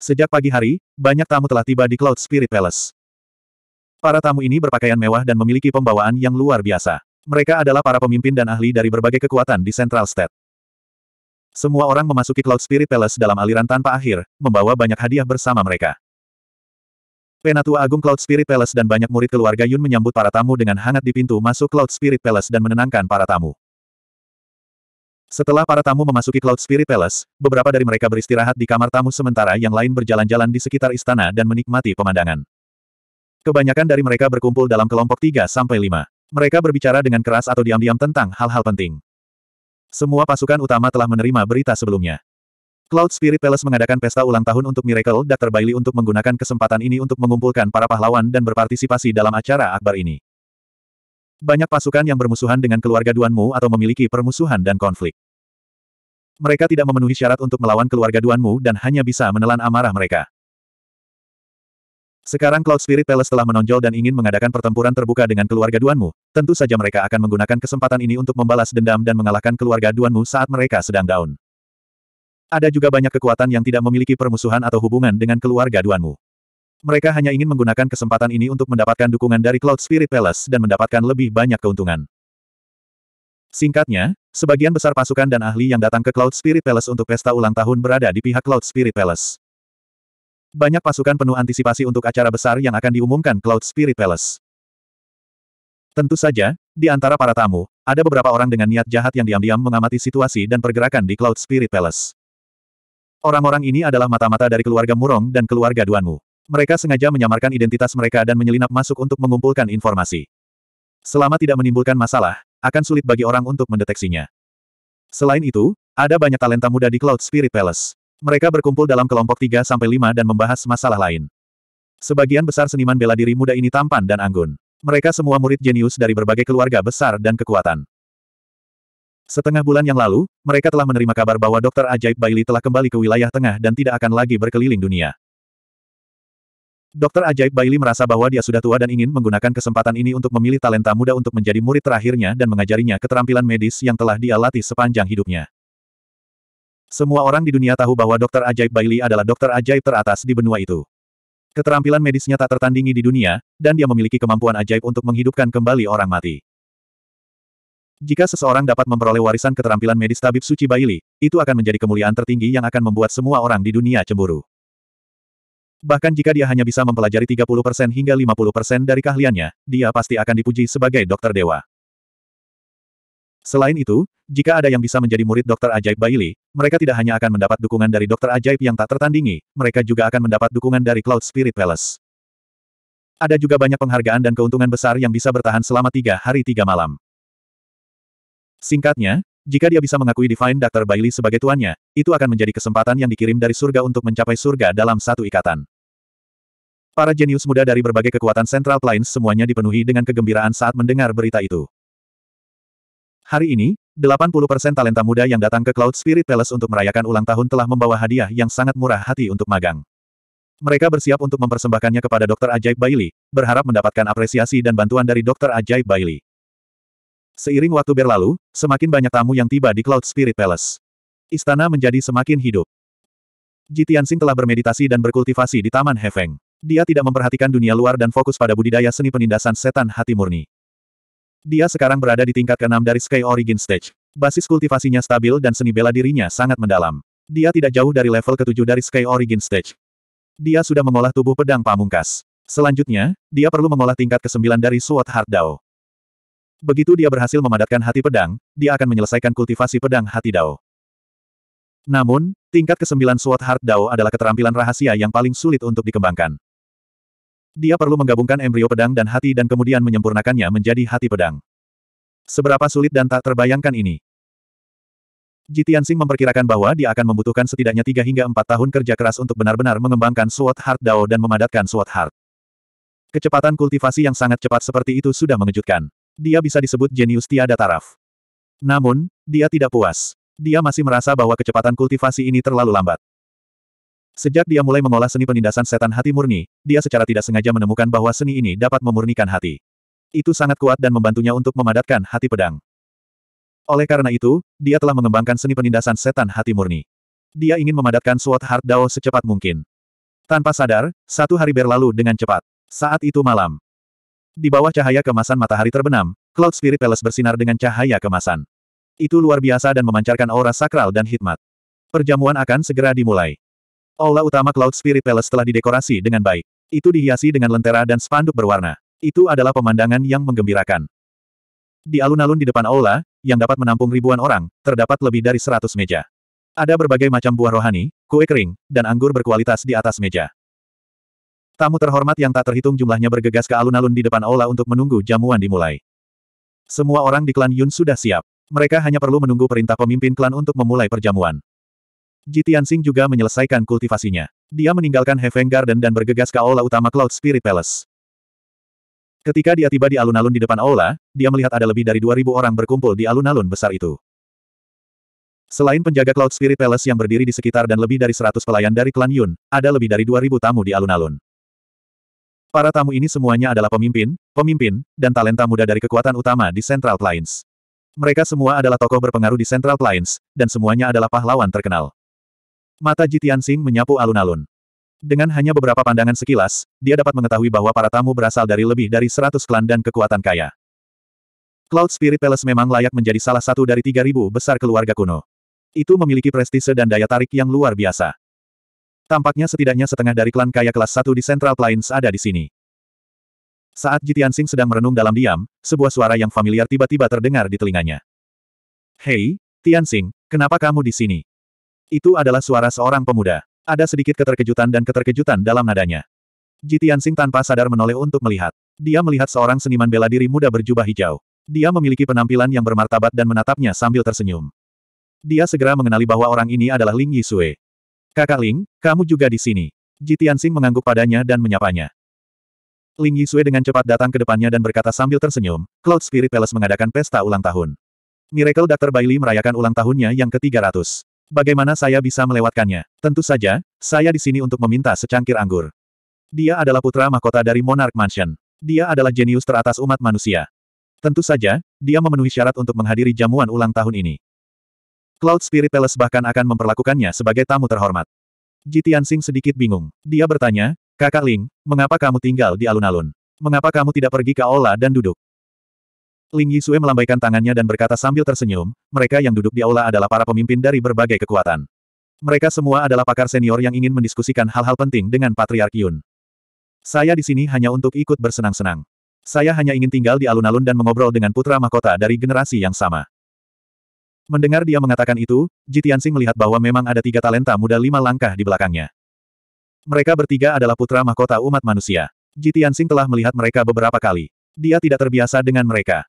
Sejak pagi hari, banyak tamu telah tiba di Cloud Spirit Palace. Para tamu ini berpakaian mewah dan memiliki pembawaan yang luar biasa. Mereka adalah para pemimpin dan ahli dari berbagai kekuatan di Central State. Semua orang memasuki Cloud Spirit Palace dalam aliran tanpa akhir, membawa banyak hadiah bersama mereka. Penatua Agung Cloud Spirit Palace dan banyak murid keluarga Yun menyambut para tamu dengan hangat di pintu masuk Cloud Spirit Palace dan menenangkan para tamu. Setelah para tamu memasuki Cloud Spirit Palace, beberapa dari mereka beristirahat di kamar tamu sementara yang lain berjalan-jalan di sekitar istana dan menikmati pemandangan. Kebanyakan dari mereka berkumpul dalam kelompok 3 sampai 5. Mereka berbicara dengan keras atau diam-diam tentang hal-hal penting. Semua pasukan utama telah menerima berita sebelumnya. Cloud Spirit Palace mengadakan pesta ulang tahun untuk Miracle Dr. Bailey untuk menggunakan kesempatan ini untuk mengumpulkan para pahlawan dan berpartisipasi dalam acara akbar ini. Banyak pasukan yang bermusuhan dengan keluarga Duanmu atau memiliki permusuhan dan konflik. Mereka tidak memenuhi syarat untuk melawan keluarga Duanmu dan hanya bisa menelan amarah mereka. Sekarang Cloud Spirit Palace telah menonjol dan ingin mengadakan pertempuran terbuka dengan keluarga Duanmu. Tentu saja mereka akan menggunakan kesempatan ini untuk membalas dendam dan mengalahkan keluarga Duanmu saat mereka sedang down. Ada juga banyak kekuatan yang tidak memiliki permusuhan atau hubungan dengan keluarga Duanmu. Mereka hanya ingin menggunakan kesempatan ini untuk mendapatkan dukungan dari Cloud Spirit Palace dan mendapatkan lebih banyak keuntungan. Singkatnya, sebagian besar pasukan dan ahli yang datang ke Cloud Spirit Palace untuk pesta ulang tahun berada di pihak Cloud Spirit Palace. Banyak pasukan penuh antisipasi untuk acara besar yang akan diumumkan Cloud Spirit Palace. Tentu saja, di antara para tamu, ada beberapa orang dengan niat jahat yang diam-diam mengamati situasi dan pergerakan di Cloud Spirit Palace. Orang-orang ini adalah mata-mata dari keluarga Murong dan keluarga Duanmu. Mereka sengaja menyamarkan identitas mereka dan menyelinap masuk untuk mengumpulkan informasi. Selama tidak menimbulkan masalah, akan sulit bagi orang untuk mendeteksinya. Selain itu, ada banyak talenta muda di Cloud Spirit Palace. Mereka berkumpul dalam kelompok 3-5 dan membahas masalah lain. Sebagian besar seniman bela diri muda ini tampan dan anggun. Mereka semua murid jenius dari berbagai keluarga besar dan kekuatan. Setengah bulan yang lalu, mereka telah menerima kabar bahwa Dr. Ajaib Bailey telah kembali ke wilayah tengah dan tidak akan lagi berkeliling dunia. Dr. Ajaib Bailey merasa bahwa dia sudah tua dan ingin menggunakan kesempatan ini untuk memilih talenta muda untuk menjadi murid terakhirnya dan mengajarinya keterampilan medis yang telah dia latih sepanjang hidupnya. Semua orang di dunia tahu bahwa Dokter Ajaib Bailey adalah dokter ajaib teratas di benua itu. Keterampilan medisnya tak tertandingi di dunia, dan dia memiliki kemampuan ajaib untuk menghidupkan kembali orang mati. Jika seseorang dapat memperoleh warisan keterampilan medis tabib suci Bailey, itu akan menjadi kemuliaan tertinggi yang akan membuat semua orang di dunia cemburu. Bahkan jika dia hanya bisa mempelajari 30% hingga 50% dari keahliannya, dia pasti akan dipuji sebagai dokter dewa. Selain itu, jika ada yang bisa menjadi murid Dokter Ajaib Bailey, mereka tidak hanya akan mendapat dukungan dari Dokter Ajaib yang tak tertandingi, mereka juga akan mendapat dukungan dari Cloud Spirit Palace. Ada juga banyak penghargaan dan keuntungan besar yang bisa bertahan selama tiga hari tiga malam. Singkatnya, jika dia bisa mengakui Divine Dr. Bailey sebagai tuannya, itu akan menjadi kesempatan yang dikirim dari surga untuk mencapai surga dalam satu ikatan. Para jenius muda dari berbagai kekuatan Central Plains semuanya dipenuhi dengan kegembiraan saat mendengar berita itu. Hari ini, 80% talenta muda yang datang ke Cloud Spirit Palace untuk merayakan ulang tahun telah membawa hadiah yang sangat murah hati untuk magang. Mereka bersiap untuk mempersembahkannya kepada Dr. Ajaib Bailey, berharap mendapatkan apresiasi dan bantuan dari Dr. Ajaib Bailey. Seiring waktu berlalu, semakin banyak tamu yang tiba di Cloud Spirit Palace. Istana menjadi semakin hidup. Jitian Sing telah bermeditasi dan berkultivasi di Taman Hefeng. Dia tidak memperhatikan dunia luar dan fokus pada budidaya seni penindasan setan hati murni. Dia sekarang berada di tingkat ke-6 dari Sky Origin Stage. Basis kultivasinya stabil dan seni bela dirinya sangat mendalam. Dia tidak jauh dari level ke-7 dari Sky Origin Stage. Dia sudah mengolah tubuh pedang pamungkas. Selanjutnya, dia perlu mengolah tingkat ke-9 dari Sword Heart Dao. Begitu dia berhasil memadatkan hati pedang, dia akan menyelesaikan kultivasi pedang hati Dao. Namun, tingkat ke-9 Sword Heart Dao adalah keterampilan rahasia yang paling sulit untuk dikembangkan. Dia perlu menggabungkan embrio pedang dan hati dan kemudian menyempurnakannya menjadi hati pedang. Seberapa sulit dan tak terbayangkan ini. Jitiansing memperkirakan bahwa dia akan membutuhkan setidaknya 3 hingga 4 tahun kerja keras untuk benar-benar mengembangkan Sword Heart Dao dan memadatkan Sword Heart. Kecepatan kultivasi yang sangat cepat seperti itu sudah mengejutkan. Dia bisa disebut jenius tiada taraf. Namun, dia tidak puas. Dia masih merasa bahwa kecepatan kultivasi ini terlalu lambat. Sejak dia mulai mengolah seni penindasan setan hati murni, dia secara tidak sengaja menemukan bahwa seni ini dapat memurnikan hati. Itu sangat kuat dan membantunya untuk memadatkan hati pedang. Oleh karena itu, dia telah mengembangkan seni penindasan setan hati murni. Dia ingin memadatkan Sword Heart Dao secepat mungkin. Tanpa sadar, satu hari berlalu dengan cepat. Saat itu malam. Di bawah cahaya kemasan matahari terbenam, Cloud Spirit Palace bersinar dengan cahaya kemasan. Itu luar biasa dan memancarkan aura sakral dan hikmat. Perjamuan akan segera dimulai. Aula utama Cloud Spirit Palace telah didekorasi dengan baik. Itu dihiasi dengan lentera dan spanduk berwarna. Itu adalah pemandangan yang menggembirakan. Di alun-alun di depan aula, yang dapat menampung ribuan orang, terdapat lebih dari seratus meja. Ada berbagai macam buah rohani, kue kering, dan anggur berkualitas di atas meja. Tamu terhormat yang tak terhitung jumlahnya bergegas ke alun-alun di depan aula untuk menunggu jamuan dimulai. Semua orang di klan Yun sudah siap. Mereka hanya perlu menunggu perintah pemimpin klan untuk memulai perjamuan. Jitiansing juga menyelesaikan kultivasinya. Dia meninggalkan Heaven Garden dan bergegas ke aula utama Cloud Spirit Palace. Ketika dia tiba di alun-alun di depan aula, dia melihat ada lebih dari 2000 orang berkumpul di alun-alun besar itu. Selain penjaga Cloud Spirit Palace yang berdiri di sekitar dan lebih dari 100 pelayan dari klan Yun, ada lebih dari 2000 tamu di alun-alun. Para tamu ini semuanya adalah pemimpin, pemimpin, dan talenta muda dari kekuatan utama di Central Plains. Mereka semua adalah tokoh berpengaruh di Central Plains, dan semuanya adalah pahlawan terkenal. Mata Jitian Sing menyapu alun-alun. Dengan hanya beberapa pandangan sekilas, dia dapat mengetahui bahwa para tamu berasal dari lebih dari 100 klan dan kekuatan kaya. Cloud Spirit Palace memang layak menjadi salah satu dari 3.000 besar keluarga kuno. Itu memiliki prestise dan daya tarik yang luar biasa. Tampaknya setidaknya setengah dari klan kaya kelas 1 di Central Plains ada di sini. Saat Jitiansing sedang merenung dalam diam, sebuah suara yang familiar tiba-tiba terdengar di telinganya. Hei, Tianxing, kenapa kamu di sini? Itu adalah suara seorang pemuda. Ada sedikit keterkejutan dan keterkejutan dalam nadanya. Jitiansing tanpa sadar menoleh untuk melihat. Dia melihat seorang seniman bela diri muda berjubah hijau. Dia memiliki penampilan yang bermartabat dan menatapnya sambil tersenyum. Dia segera mengenali bahwa orang ini adalah Ling Yisue. Kakak Ling, kamu juga di sini. Jitiansing mengangguk padanya dan menyapanya. Ling Yisue dengan cepat datang ke depannya dan berkata sambil tersenyum, Cloud Spirit Palace mengadakan pesta ulang tahun. Miracle Dr. Bailey merayakan ulang tahunnya yang ke-300. Bagaimana saya bisa melewatkannya? Tentu saja, saya di sini untuk meminta secangkir anggur. Dia adalah putra mahkota dari Monarch Mansion. Dia adalah jenius teratas umat manusia. Tentu saja, dia memenuhi syarat untuk menghadiri jamuan ulang tahun ini. Cloud Spirit Palace bahkan akan memperlakukannya sebagai tamu terhormat. Jitiansing sedikit bingung. Dia bertanya, Kakak Ling, mengapa kamu tinggal di alun-alun? Mengapa kamu tidak pergi ke aula dan duduk? Ling Yisue melambaikan tangannya dan berkata sambil tersenyum, mereka yang duduk di aula adalah para pemimpin dari berbagai kekuatan. Mereka semua adalah pakar senior yang ingin mendiskusikan hal-hal penting dengan Patriark Yun. Saya di sini hanya untuk ikut bersenang-senang. Saya hanya ingin tinggal di alun-alun dan mengobrol dengan putra mahkota dari generasi yang sama. Mendengar dia mengatakan itu, Jitiansing melihat bahwa memang ada tiga talenta muda lima langkah di belakangnya. Mereka bertiga adalah putra mahkota umat manusia. Jitiansing telah melihat mereka beberapa kali. Dia tidak terbiasa dengan mereka.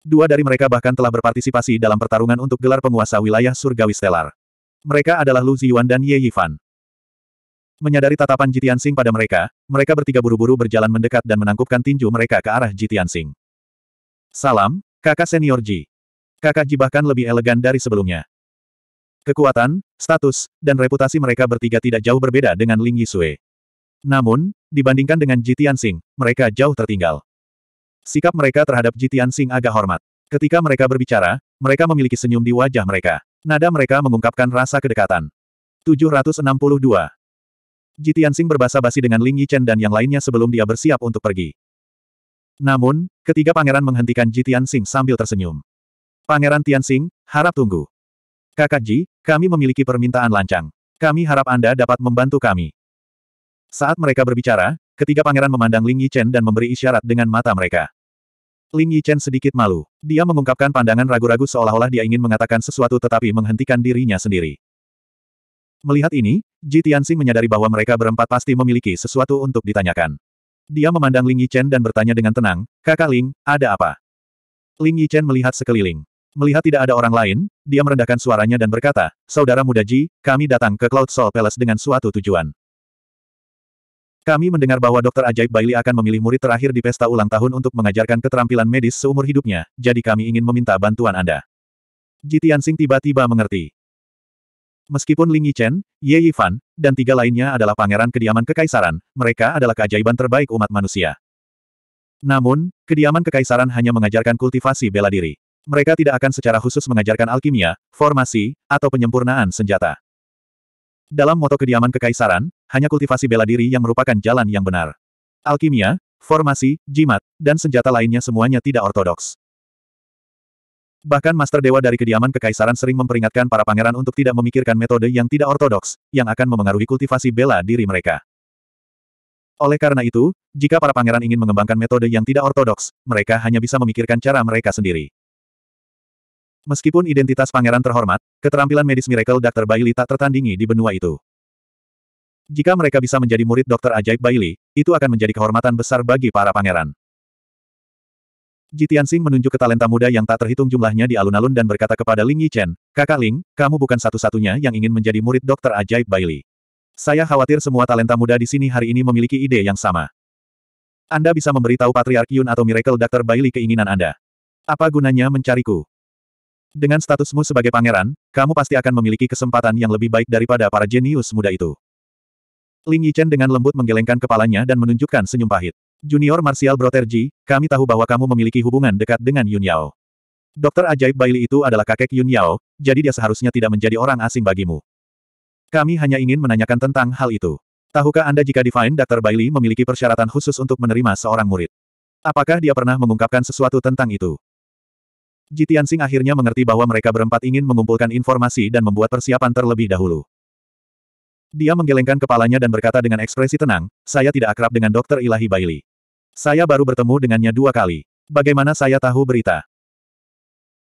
Dua dari mereka bahkan telah berpartisipasi dalam pertarungan untuk gelar penguasa wilayah surgawi estelar. Mereka adalah Lu Ziyuan dan Ye Yifan. Menyadari tatapan Jitiansing pada mereka, mereka bertiga buru-buru berjalan mendekat dan menangkupkan tinju mereka ke arah Jitiansing. Salam, kakak senior Ji. Kakak Ji bahkan lebih elegan dari sebelumnya. Kekuatan, status, dan reputasi mereka bertiga tidak jauh berbeda dengan Ling Yisue. Namun, dibandingkan dengan Ji Tianxing, mereka jauh tertinggal. Sikap mereka terhadap Ji Tianxing agak hormat. Ketika mereka berbicara, mereka memiliki senyum di wajah mereka. Nada mereka mengungkapkan rasa kedekatan. 762. Ji Tianxing berbahasa basi dengan Ling Yichen dan yang lainnya sebelum dia bersiap untuk pergi. Namun, ketiga pangeran menghentikan Ji Tianxing sambil tersenyum. Pangeran Tianxing, harap tunggu. Kakak Ji, kami memiliki permintaan lancang. Kami harap Anda dapat membantu kami. Saat mereka berbicara, ketiga pangeran memandang Ling Yichen dan memberi isyarat dengan mata mereka. Ling Yichen sedikit malu. Dia mengungkapkan pandangan ragu-ragu seolah-olah dia ingin mengatakan sesuatu tetapi menghentikan dirinya sendiri. Melihat ini, Ji Tianxing menyadari bahwa mereka berempat pasti memiliki sesuatu untuk ditanyakan. Dia memandang Ling Yichen dan bertanya dengan tenang, Kakak Ling, ada apa? Ling Yichen melihat sekeliling. Melihat tidak ada orang lain, dia merendahkan suaranya dan berkata, Saudara muda Ji, kami datang ke Cloud Soul Palace dengan suatu tujuan. Kami mendengar bahwa Dr. Ajaib Bailey akan memilih murid terakhir di pesta ulang tahun untuk mengajarkan keterampilan medis seumur hidupnya, jadi kami ingin meminta bantuan Anda. Ji Tianxing tiba-tiba mengerti. Meskipun Ling Yichen, Ye Yifan, dan tiga lainnya adalah pangeran kediaman kekaisaran, mereka adalah keajaiban terbaik umat manusia. Namun, kediaman kekaisaran hanya mengajarkan kultivasi bela diri. Mereka tidak akan secara khusus mengajarkan alkimia, formasi, atau penyempurnaan senjata. Dalam moto kediaman kekaisaran, hanya kultivasi bela diri yang merupakan jalan yang benar. Alkimia, formasi, jimat, dan senjata lainnya semuanya tidak ortodoks. Bahkan Master Dewa dari kediaman kekaisaran sering memperingatkan para pangeran untuk tidak memikirkan metode yang tidak ortodoks, yang akan memengaruhi kultivasi bela diri mereka. Oleh karena itu, jika para pangeran ingin mengembangkan metode yang tidak ortodoks, mereka hanya bisa memikirkan cara mereka sendiri. Meskipun identitas pangeran terhormat, keterampilan medis Miracle Dr. Bailey tak tertandingi di benua itu. Jika mereka bisa menjadi murid dokter ajaib Bailey, itu akan menjadi kehormatan besar bagi para pangeran. Jitiansing menunjuk ke talenta muda yang tak terhitung jumlahnya di alun-alun dan berkata kepada Ling Yichen, Kakak Ling, kamu bukan satu-satunya yang ingin menjadi murid dokter ajaib Bailey. Saya khawatir semua talenta muda di sini hari ini memiliki ide yang sama. Anda bisa memberitahu Patriark Yun atau Miracle Dr. Bailey keinginan Anda. Apa gunanya mencariku? Dengan statusmu sebagai pangeran, kamu pasti akan memiliki kesempatan yang lebih baik daripada para jenius muda itu. Ling Yichen dengan lembut menggelengkan kepalanya dan menunjukkan senyum pahit. Junior Martial Broterji, kami tahu bahwa kamu memiliki hubungan dekat dengan Yun Yao. Dokter ajaib Bailey itu adalah kakek Yun Yao, jadi dia seharusnya tidak menjadi orang asing bagimu. Kami hanya ingin menanyakan tentang hal itu. Tahukah Anda jika Divine Dr. Bailey memiliki persyaratan khusus untuk menerima seorang murid? Apakah dia pernah mengungkapkan sesuatu tentang itu? Jitiansing akhirnya mengerti bahwa mereka berempat ingin mengumpulkan informasi dan membuat persiapan terlebih dahulu. Dia menggelengkan kepalanya dan berkata dengan ekspresi tenang, saya tidak akrab dengan dokter ilahi Bailey. Saya baru bertemu dengannya dua kali. Bagaimana saya tahu berita?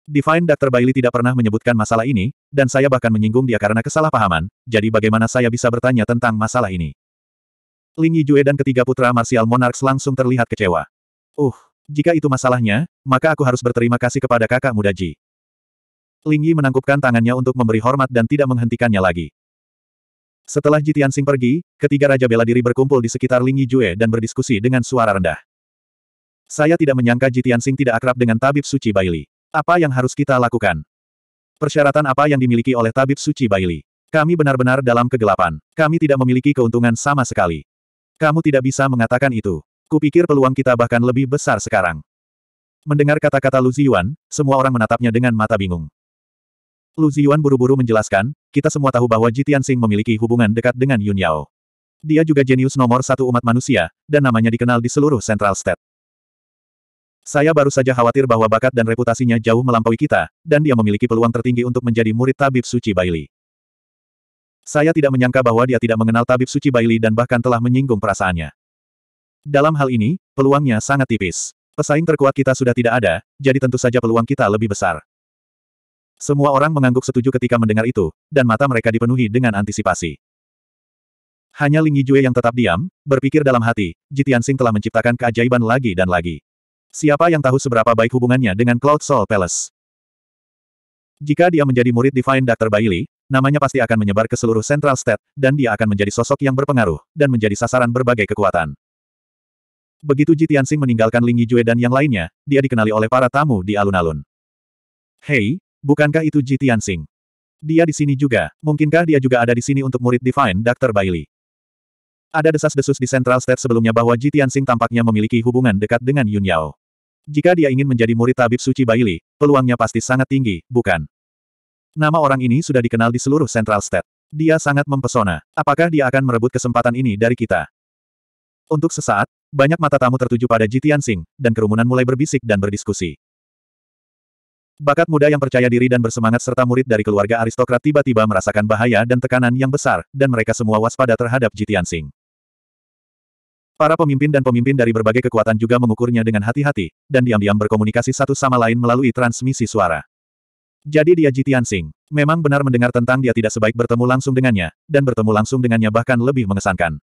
Divine Dr. Bailey tidak pernah menyebutkan masalah ini, dan saya bahkan menyinggung dia karena kesalahpahaman, jadi bagaimana saya bisa bertanya tentang masalah ini? Ling Yijue dan ketiga putra Martial Monarchs langsung terlihat kecewa. Uh, jika itu masalahnya, maka aku harus berterima kasih kepada kakak muda Ji. Ling Yi menangkupkan tangannya untuk memberi hormat dan tidak menghentikannya lagi. Setelah Jitian Sing pergi, ketiga Raja Bela Diri berkumpul di sekitar Ling Yijue dan berdiskusi dengan suara rendah. Saya tidak menyangka Jitian Sing tidak akrab dengan Tabib Suci Baili. Apa yang harus kita lakukan? Persyaratan apa yang dimiliki oleh Tabib Suci Baili? Kami benar-benar dalam kegelapan. Kami tidak memiliki keuntungan sama sekali. Kamu tidak bisa mengatakan itu. Kupikir peluang kita bahkan lebih besar sekarang. Mendengar kata-kata Lu Ziyuan, semua orang menatapnya dengan mata bingung. Lu Ziyuan buru-buru menjelaskan, kita semua tahu bahwa Jitian Sing memiliki hubungan dekat dengan Yun Yao. Dia juga jenius nomor satu umat manusia, dan namanya dikenal di seluruh Central State. Saya baru saja khawatir bahwa bakat dan reputasinya jauh melampaui kita, dan dia memiliki peluang tertinggi untuk menjadi murid tabib suci Bailey. Saya tidak menyangka bahwa dia tidak mengenal tabib suci Bailey dan bahkan telah menyinggung perasaannya. Dalam hal ini, peluangnya sangat tipis. Pesaing terkuat kita sudah tidak ada, jadi tentu saja peluang kita lebih besar. Semua orang mengangguk setuju ketika mendengar itu, dan mata mereka dipenuhi dengan antisipasi. Hanya Ling Yijue yang tetap diam, berpikir dalam hati, Jitian Sing telah menciptakan keajaiban lagi dan lagi. Siapa yang tahu seberapa baik hubungannya dengan Cloud Soul Palace? Jika dia menjadi murid Divine Dr. Bailey, namanya pasti akan menyebar ke seluruh Central State, dan dia akan menjadi sosok yang berpengaruh, dan menjadi sasaran berbagai kekuatan. Begitu Jitian Sing meninggalkan Ling Yijue dan yang lainnya, dia dikenali oleh para tamu di alun-alun. Hei, Bukankah itu Ji Tianxing? Dia di sini juga, mungkinkah dia juga ada di sini untuk murid Divine Dr. Bailey? Ada desas-desus di Central State sebelumnya bahwa Ji Tianxing tampaknya memiliki hubungan dekat dengan Yun Yao. Jika dia ingin menjadi murid tabib suci Bailey, peluangnya pasti sangat tinggi, bukan? Nama orang ini sudah dikenal di seluruh Central State. Dia sangat mempesona. Apakah dia akan merebut kesempatan ini dari kita? Untuk sesaat, banyak mata tamu tertuju pada Ji Tianxing, dan kerumunan mulai berbisik dan berdiskusi. Bakat muda yang percaya diri dan bersemangat serta murid dari keluarga aristokrat tiba-tiba merasakan bahaya dan tekanan yang besar, dan mereka semua waspada terhadap Jitian Sing. Para pemimpin dan pemimpin dari berbagai kekuatan juga mengukurnya dengan hati-hati, dan diam-diam berkomunikasi satu sama lain melalui transmisi suara. Jadi dia Jitian Sing. Memang benar mendengar tentang dia tidak sebaik bertemu langsung dengannya, dan bertemu langsung dengannya bahkan lebih mengesankan.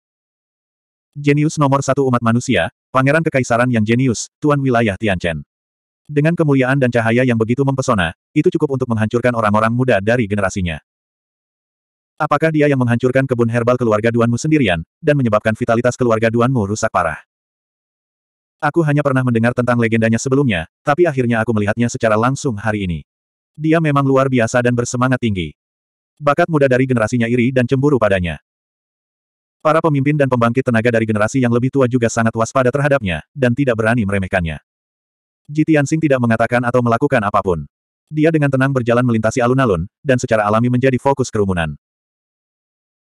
Jenius nomor satu umat manusia, Pangeran Kekaisaran yang jenius, Tuan Wilayah Tianchen. Dengan kemuliaan dan cahaya yang begitu mempesona, itu cukup untuk menghancurkan orang-orang muda dari generasinya. Apakah dia yang menghancurkan kebun herbal keluarga Duanmu sendirian, dan menyebabkan vitalitas keluarga Duanmu rusak parah? Aku hanya pernah mendengar tentang legendanya sebelumnya, tapi akhirnya aku melihatnya secara langsung hari ini. Dia memang luar biasa dan bersemangat tinggi. Bakat muda dari generasinya iri dan cemburu padanya. Para pemimpin dan pembangkit tenaga dari generasi yang lebih tua juga sangat waspada terhadapnya, dan tidak berani meremehkannya. Jitiansing tidak mengatakan atau melakukan apa pun. Dia dengan tenang berjalan melintasi alun-alun, dan secara alami menjadi fokus kerumunan.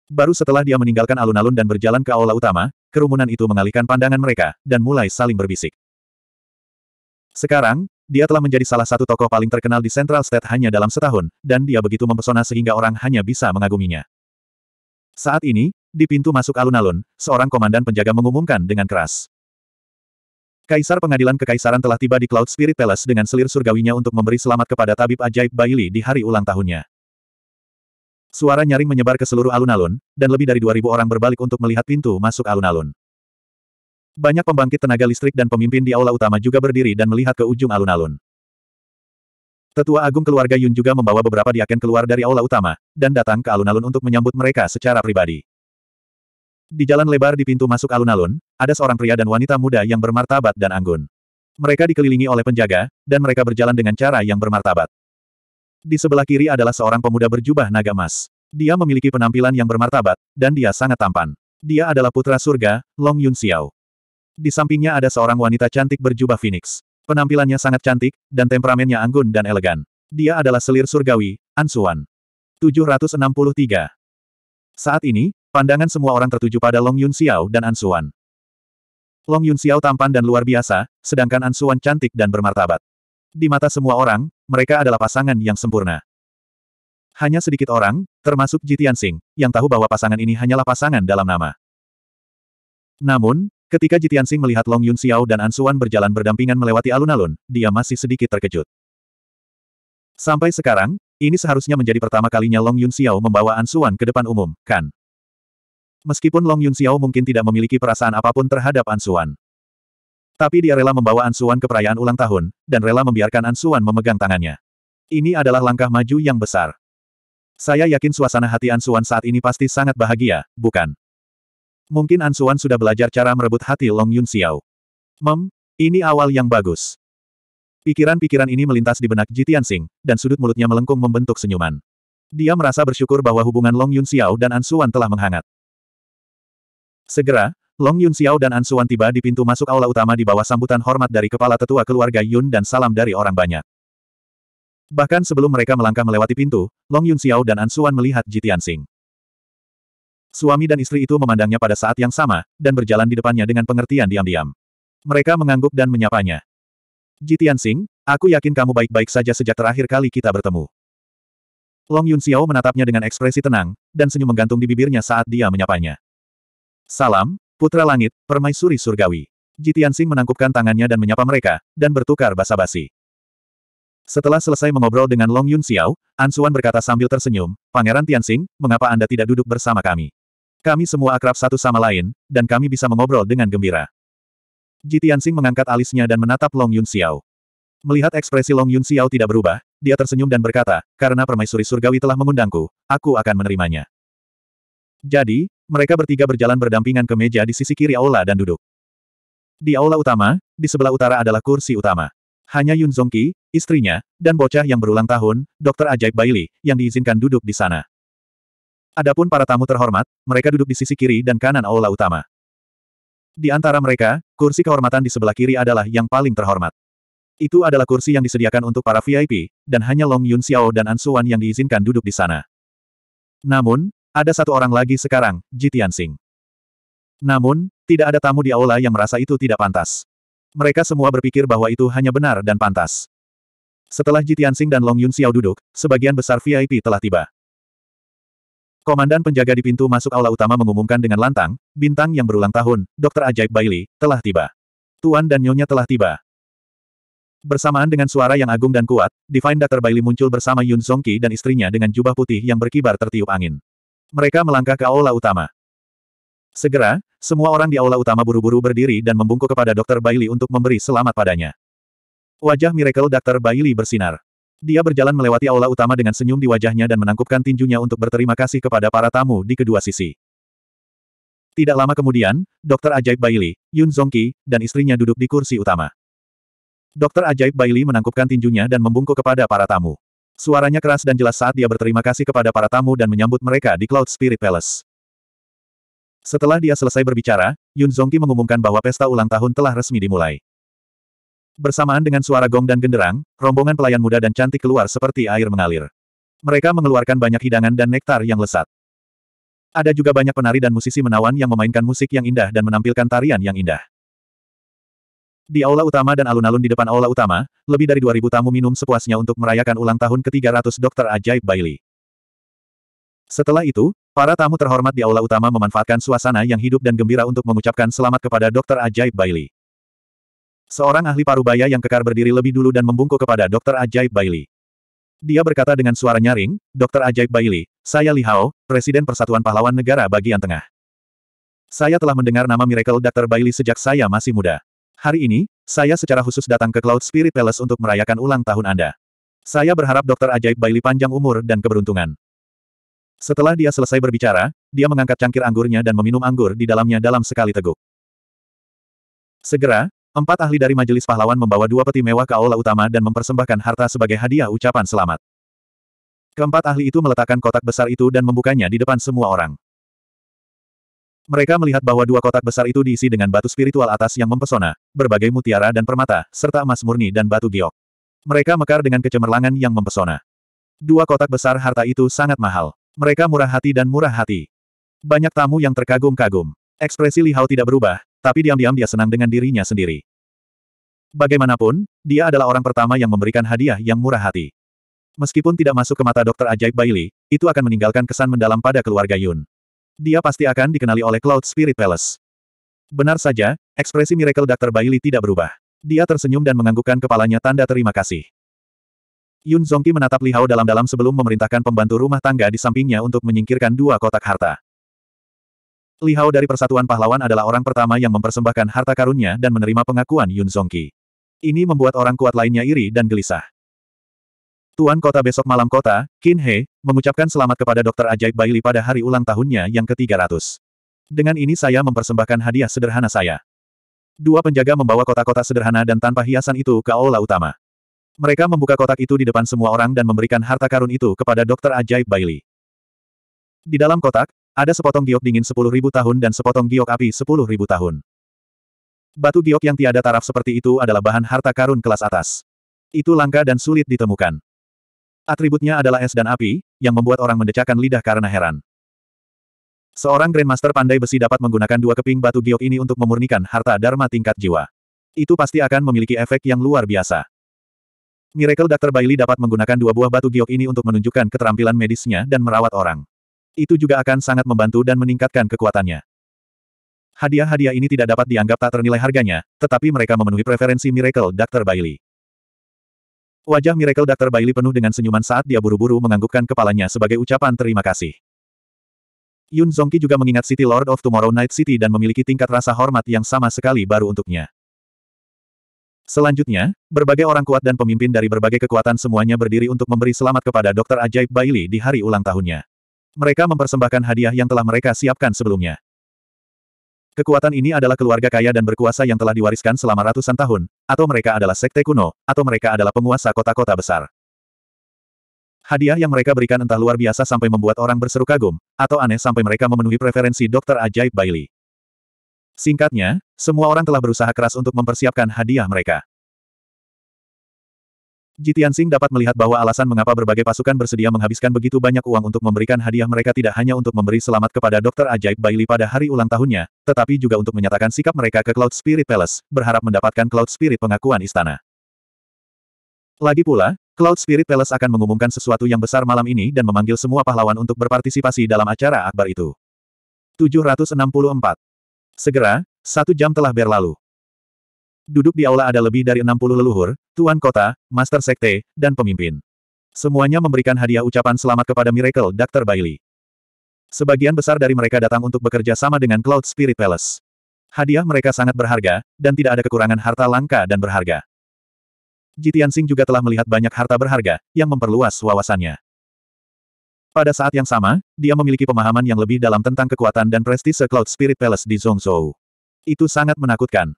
Baru setelah dia meninggalkan alun-alun dan berjalan ke aula utama, kerumunan itu mengalihkan pandangan mereka, dan mulai saling berbisik. Sekarang, dia telah menjadi salah satu tokoh paling terkenal di Central State hanya dalam setahun, dan dia begitu mempesona sehingga orang hanya bisa mengaguminya. Saat ini, di pintu masuk alun-alun, seorang komandan penjaga mengumumkan dengan keras. Kaisar Pengadilan Kekaisaran telah tiba di Cloud Spirit Palace dengan selir surgawinya untuk memberi selamat kepada tabib ajaib Bailey di hari ulang tahunnya. Suara nyaring menyebar ke seluruh alun-alun, dan lebih dari 2000 orang berbalik untuk melihat pintu masuk alun-alun. Banyak pembangkit tenaga listrik dan pemimpin di aula utama juga berdiri dan melihat ke ujung alun-alun. Tetua Agung keluarga Yun juga membawa beberapa diaken keluar dari aula utama, dan datang ke alun-alun untuk menyambut mereka secara pribadi. Di jalan lebar di pintu masuk alun-alun, ada seorang pria dan wanita muda yang bermartabat dan anggun. Mereka dikelilingi oleh penjaga, dan mereka berjalan dengan cara yang bermartabat. Di sebelah kiri adalah seorang pemuda berjubah naga emas. Dia memiliki penampilan yang bermartabat, dan dia sangat tampan. Dia adalah putra surga, Long Yun Xiao. Di sampingnya ada seorang wanita cantik berjubah phoenix. Penampilannya sangat cantik, dan temperamennya anggun dan elegan. Dia adalah selir surgawi, Ansuan. 763. Saat ini, pandangan semua orang tertuju pada Long Yun Xiao dan Ansuan. Long Yun Xiao tampan dan luar biasa, sedangkan Ansuan cantik dan bermartabat. Di mata semua orang, mereka adalah pasangan yang sempurna. Hanya sedikit orang, termasuk Jitian Sing, yang tahu bahwa pasangan ini hanyalah pasangan dalam nama. Namun, ketika Jitian Sing melihat Long Yun Xiao dan Ansuan berjalan berdampingan melewati alun-alun, dia masih sedikit terkejut. Sampai sekarang, ini seharusnya menjadi pertama kalinya Long Yun Xiao membawa Ansuan ke depan umum, kan? Meskipun Long Yun Xiao mungkin tidak memiliki perasaan apa pun terhadap Ansuan. Tapi dia rela membawa Ansuan ke perayaan ulang tahun, dan rela membiarkan Ansuan memegang tangannya. Ini adalah langkah maju yang besar. Saya yakin suasana hati Ansuan saat ini pasti sangat bahagia, bukan? Mungkin Ansuan sudah belajar cara merebut hati Long Yun Xiao. Mem, ini awal yang bagus. Pikiran-pikiran ini melintas di benak Jitian Sing, dan sudut mulutnya melengkung membentuk senyuman. Dia merasa bersyukur bahwa hubungan Long Yun Xiao dan Ansuan telah menghangat. Segera, Long Yun Xiao dan Ansuan tiba di pintu masuk aula utama di bawah sambutan hormat dari kepala tetua keluarga Yun dan salam dari orang banyak. Bahkan sebelum mereka melangkah melewati pintu, Long Yun Xiao dan Ansuan melihat Jitian Sing. Suami dan istri itu memandangnya pada saat yang sama, dan berjalan di depannya dengan pengertian diam-diam. Mereka mengangguk dan menyapanya. Jitian Sing, aku yakin kamu baik-baik saja sejak terakhir kali kita bertemu. Long Yun Xiao menatapnya dengan ekspresi tenang, dan senyum menggantung di bibirnya saat dia menyapanya. Salam, Putra Langit, Permaisuri Surgawi. Jitiansing menangkupkan tangannya dan menyapa mereka, dan bertukar basa-basi. Setelah selesai mengobrol dengan Long Yun Xiao, Ansuan berkata sambil tersenyum, Pangeran Tianxing, mengapa Anda tidak duduk bersama kami? Kami semua akrab satu sama lain, dan kami bisa mengobrol dengan gembira. Jitiansing mengangkat alisnya dan menatap Long Yun Xiao. Melihat ekspresi Long Yun Xiao tidak berubah, dia tersenyum dan berkata, karena permaisuri surgawi telah mengundangku, aku akan menerimanya. Jadi, mereka bertiga berjalan berdampingan ke meja di sisi kiri aula dan duduk. Di aula utama, di sebelah utara adalah kursi utama. Hanya Yun Zongqi, istrinya, dan bocah yang berulang tahun, Dr. Ajaib Bailey, yang diizinkan duduk di sana. Adapun para tamu terhormat, mereka duduk di sisi kiri dan kanan aula utama. Di antara mereka, kursi kehormatan di sebelah kiri adalah yang paling terhormat. Itu adalah kursi yang disediakan untuk para VIP, dan hanya Long Yun Xiao dan Ansuan yang diizinkan duduk di sana. Namun, ada satu orang lagi sekarang, Jitian Sing. Namun, tidak ada tamu di aula yang merasa itu tidak pantas. Mereka semua berpikir bahwa itu hanya benar dan pantas. Setelah Jitian Sing dan Long Yun Xiao duduk, sebagian besar VIP telah tiba. Komandan penjaga di pintu masuk aula utama mengumumkan dengan lantang, bintang yang berulang tahun, Dr. Ajaib Bailey, telah tiba. Tuan dan Nyonya telah tiba. Bersamaan dengan suara yang agung dan kuat, Divine Dr. Bailey muncul bersama Yun Zongqi dan istrinya dengan jubah putih yang berkibar tertiup angin. Mereka melangkah ke aula utama. Segera, semua orang di aula utama buru-buru berdiri dan membungkuk kepada Dr. Bailey untuk memberi selamat padanya. Wajah Miracle Dr. Bailey bersinar. Dia berjalan melewati aula utama dengan senyum di wajahnya dan menangkupkan tinjunya untuk berterima kasih kepada para tamu di kedua sisi. Tidak lama kemudian, Dr. Ajaib Bailey, Yun Zongqi, dan istrinya duduk di kursi utama. Dr. Ajaib Bailey menangkupkan tinjunya dan membungkuk kepada para tamu. Suaranya keras dan jelas saat dia berterima kasih kepada para tamu dan menyambut mereka di Cloud Spirit Palace. Setelah dia selesai berbicara, Yun Zongqi mengumumkan bahwa pesta ulang tahun telah resmi dimulai. Bersamaan dengan suara gong dan genderang, rombongan pelayan muda dan cantik keluar seperti air mengalir. Mereka mengeluarkan banyak hidangan dan nektar yang lesat. Ada juga banyak penari dan musisi menawan yang memainkan musik yang indah dan menampilkan tarian yang indah. Di aula utama dan alun-alun di depan aula utama, lebih dari 2000 tamu minum sepuasnya untuk merayakan ulang tahun ke-300 Dokter Ajaib Bailey. Setelah itu, para tamu terhormat di aula utama memanfaatkan suasana yang hidup dan gembira untuk mengucapkan selamat kepada Dokter Ajaib Bailey. Seorang ahli parubaya yang kekar berdiri lebih dulu dan membungkuk kepada Dokter Ajaib Bailey. Dia berkata dengan suara nyaring, Dokter Ajaib Bailey, saya Li Hao, Presiden Persatuan Pahlawan Negara Bagian Tengah. Saya telah mendengar nama Miracle Dr. Bailey sejak saya masih muda. Hari ini, saya secara khusus datang ke Cloud Spirit Palace untuk merayakan ulang tahun Anda. Saya berharap Dokter Ajaib Bailey panjang umur dan keberuntungan. Setelah dia selesai berbicara, dia mengangkat cangkir anggurnya dan meminum anggur di dalamnya dalam sekali teguk. Segera, empat ahli dari Majelis Pahlawan membawa dua peti mewah ke aula utama dan mempersembahkan harta sebagai hadiah ucapan selamat. Keempat ahli itu meletakkan kotak besar itu dan membukanya di depan semua orang. Mereka melihat bahwa dua kotak besar itu diisi dengan batu spiritual atas yang mempesona, berbagai mutiara dan permata, serta emas murni dan batu giok. Mereka mekar dengan kecemerlangan yang mempesona. Dua kotak besar harta itu sangat mahal. Mereka murah hati dan murah hati. Banyak tamu yang terkagum-kagum. Ekspresi Li Hao tidak berubah, tapi diam-diam dia senang dengan dirinya sendiri. Bagaimanapun, dia adalah orang pertama yang memberikan hadiah yang murah hati. Meskipun tidak masuk ke mata Dokter Ajaib Bailey, itu akan meninggalkan kesan mendalam pada keluarga Yun. Dia pasti akan dikenali oleh Cloud Spirit Palace. Benar saja, ekspresi Miracle Dr. Bailey tidak berubah. Dia tersenyum dan menganggukkan kepalanya tanda terima kasih. Yun Zongqi menatap Li Hao dalam-dalam sebelum memerintahkan pembantu rumah tangga di sampingnya untuk menyingkirkan dua kotak harta. Li Hao dari Persatuan Pahlawan adalah orang pertama yang mempersembahkan harta karunnya dan menerima pengakuan Yun Zongqi. Ini membuat orang kuat lainnya iri dan gelisah. Tuan Kota besok malam kota, Qin He, mengucapkan selamat kepada Dr. Ajaib Bailey pada hari ulang tahunnya yang ke-300. Dengan ini saya mempersembahkan hadiah sederhana saya. Dua penjaga membawa kotak-kotak sederhana dan tanpa hiasan itu ke aula utama. Mereka membuka kotak itu di depan semua orang dan memberikan harta karun itu kepada Dr. Ajaib Bailey. Di dalam kotak, ada sepotong giok dingin 10.000 tahun dan sepotong giok api 10.000 tahun. Batu giok yang tiada taraf seperti itu adalah bahan harta karun kelas atas. Itu langka dan sulit ditemukan. Atributnya adalah es dan api, yang membuat orang mendecakkan lidah karena heran. Seorang Grandmaster pandai besi dapat menggunakan dua keping batu giok ini untuk memurnikan harta dharma tingkat jiwa. Itu pasti akan memiliki efek yang luar biasa. Miracle Dr. Bailey dapat menggunakan dua buah batu giok ini untuk menunjukkan keterampilan medisnya dan merawat orang. Itu juga akan sangat membantu dan meningkatkan kekuatannya. Hadiah-hadiah ini tidak dapat dianggap tak ternilai harganya, tetapi mereka memenuhi preferensi Miracle Dr. Bailey. Wajah Miracle Dr. Bailey penuh dengan senyuman saat dia buru-buru menganggukkan kepalanya sebagai ucapan terima kasih. Yun Zongqi juga mengingat City Lord of Tomorrow Night City dan memiliki tingkat rasa hormat yang sama sekali baru untuknya. Selanjutnya, berbagai orang kuat dan pemimpin dari berbagai kekuatan semuanya berdiri untuk memberi selamat kepada Dr. Ajaib Bailey di hari ulang tahunnya. Mereka mempersembahkan hadiah yang telah mereka siapkan sebelumnya. Kekuatan ini adalah keluarga kaya dan berkuasa yang telah diwariskan selama ratusan tahun, atau mereka adalah sekte kuno, atau mereka adalah penguasa kota-kota besar. Hadiah yang mereka berikan entah luar biasa sampai membuat orang berseru kagum, atau aneh sampai mereka memenuhi preferensi Dr. Ajaib Bailey. Singkatnya, semua orang telah berusaha keras untuk mempersiapkan hadiah mereka. Jitian Sing dapat melihat bahwa alasan mengapa berbagai pasukan bersedia menghabiskan begitu banyak uang untuk memberikan hadiah mereka tidak hanya untuk memberi selamat kepada Dr. Ajaib Bailey pada hari ulang tahunnya, tetapi juga untuk menyatakan sikap mereka ke Cloud Spirit Palace, berharap mendapatkan Cloud Spirit pengakuan istana. Lagi pula, Cloud Spirit Palace akan mengumumkan sesuatu yang besar malam ini dan memanggil semua pahlawan untuk berpartisipasi dalam acara akbar itu. 764. Segera, satu jam telah berlalu. Duduk di aula ada lebih dari 60 leluhur, tuan kota, master sekte, dan pemimpin. Semuanya memberikan hadiah ucapan selamat kepada Miracle Dr. Bailey. Sebagian besar dari mereka datang untuk bekerja sama dengan Cloud Spirit Palace. Hadiah mereka sangat berharga, dan tidak ada kekurangan harta langka dan berharga. Jitian Sing juga telah melihat banyak harta berharga, yang memperluas wawasannya. Pada saat yang sama, dia memiliki pemahaman yang lebih dalam tentang kekuatan dan prestise Cloud Spirit Palace di Zhongzhou. Itu sangat menakutkan.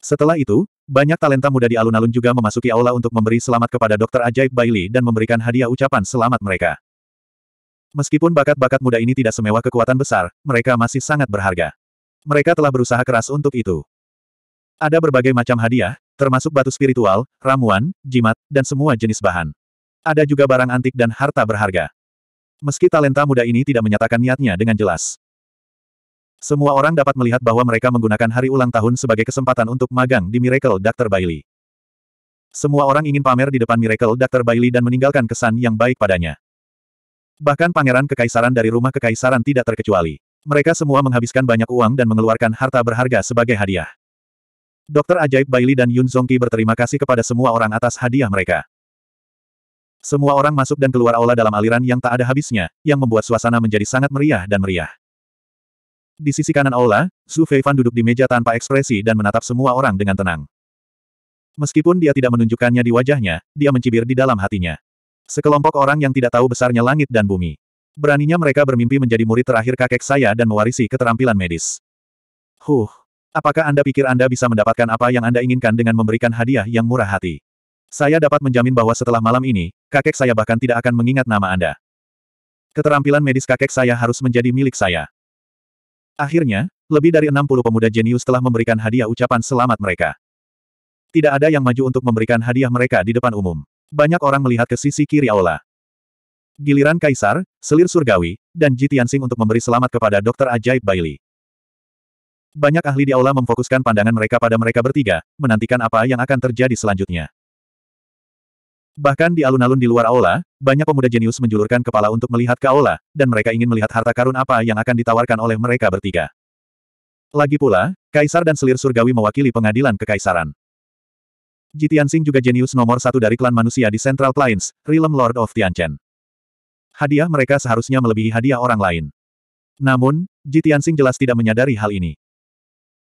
Setelah itu, banyak talenta muda di alun-alun juga memasuki aula untuk memberi selamat kepada Dr. Ajaib Bailey dan memberikan hadiah ucapan selamat mereka. Meskipun bakat-bakat muda ini tidak semewah kekuatan besar, mereka masih sangat berharga. Mereka telah berusaha keras untuk itu. Ada berbagai macam hadiah, termasuk batu spiritual, ramuan, jimat, dan semua jenis bahan. Ada juga barang antik dan harta berharga. Meski talenta muda ini tidak menyatakan niatnya dengan jelas. Semua orang dapat melihat bahwa mereka menggunakan hari ulang tahun sebagai kesempatan untuk magang di Miracle Dr. Bailey. Semua orang ingin pamer di depan Miracle Dr. Bailey dan meninggalkan kesan yang baik padanya. Bahkan pangeran kekaisaran dari rumah kekaisaran tidak terkecuali. Mereka semua menghabiskan banyak uang dan mengeluarkan harta berharga sebagai hadiah. Dokter ajaib Bailey dan Yun Zongqi berterima kasih kepada semua orang atas hadiah mereka. Semua orang masuk dan keluar aula dalam aliran yang tak ada habisnya, yang membuat suasana menjadi sangat meriah dan meriah. Di sisi kanan aula, Su Feifan duduk di meja tanpa ekspresi dan menatap semua orang dengan tenang. Meskipun dia tidak menunjukkannya di wajahnya, dia mencibir di dalam hatinya. Sekelompok orang yang tidak tahu besarnya langit dan bumi. Beraninya mereka bermimpi menjadi murid terakhir kakek saya dan mewarisi keterampilan medis. Huh, apakah Anda pikir Anda bisa mendapatkan apa yang Anda inginkan dengan memberikan hadiah yang murah hati? Saya dapat menjamin bahwa setelah malam ini, kakek saya bahkan tidak akan mengingat nama Anda. Keterampilan medis kakek saya harus menjadi milik saya. Akhirnya, lebih dari 60 pemuda jenius telah memberikan hadiah ucapan selamat mereka. Tidak ada yang maju untuk memberikan hadiah mereka di depan umum. Banyak orang melihat ke sisi kiri aula. Giliran Kaisar, Selir Surgawi, dan Jitiansing untuk memberi selamat kepada Dokter Ajaib Bailey. Banyak ahli di aula memfokuskan pandangan mereka pada mereka bertiga, menantikan apa yang akan terjadi selanjutnya. Bahkan di alun-alun di luar aula, banyak pemuda jenius menjulurkan kepala untuk melihat ke aula, dan mereka ingin melihat harta karun apa yang akan ditawarkan oleh mereka bertiga. Lagi pula, Kaisar dan Selir Surgawi mewakili pengadilan kekaisaran. Jitiansing juga jenius nomor satu dari klan manusia di Central Plains, Realm Lord of Tianchen. Hadiah mereka seharusnya melebihi hadiah orang lain. Namun, Jitiansing jelas tidak menyadari hal ini.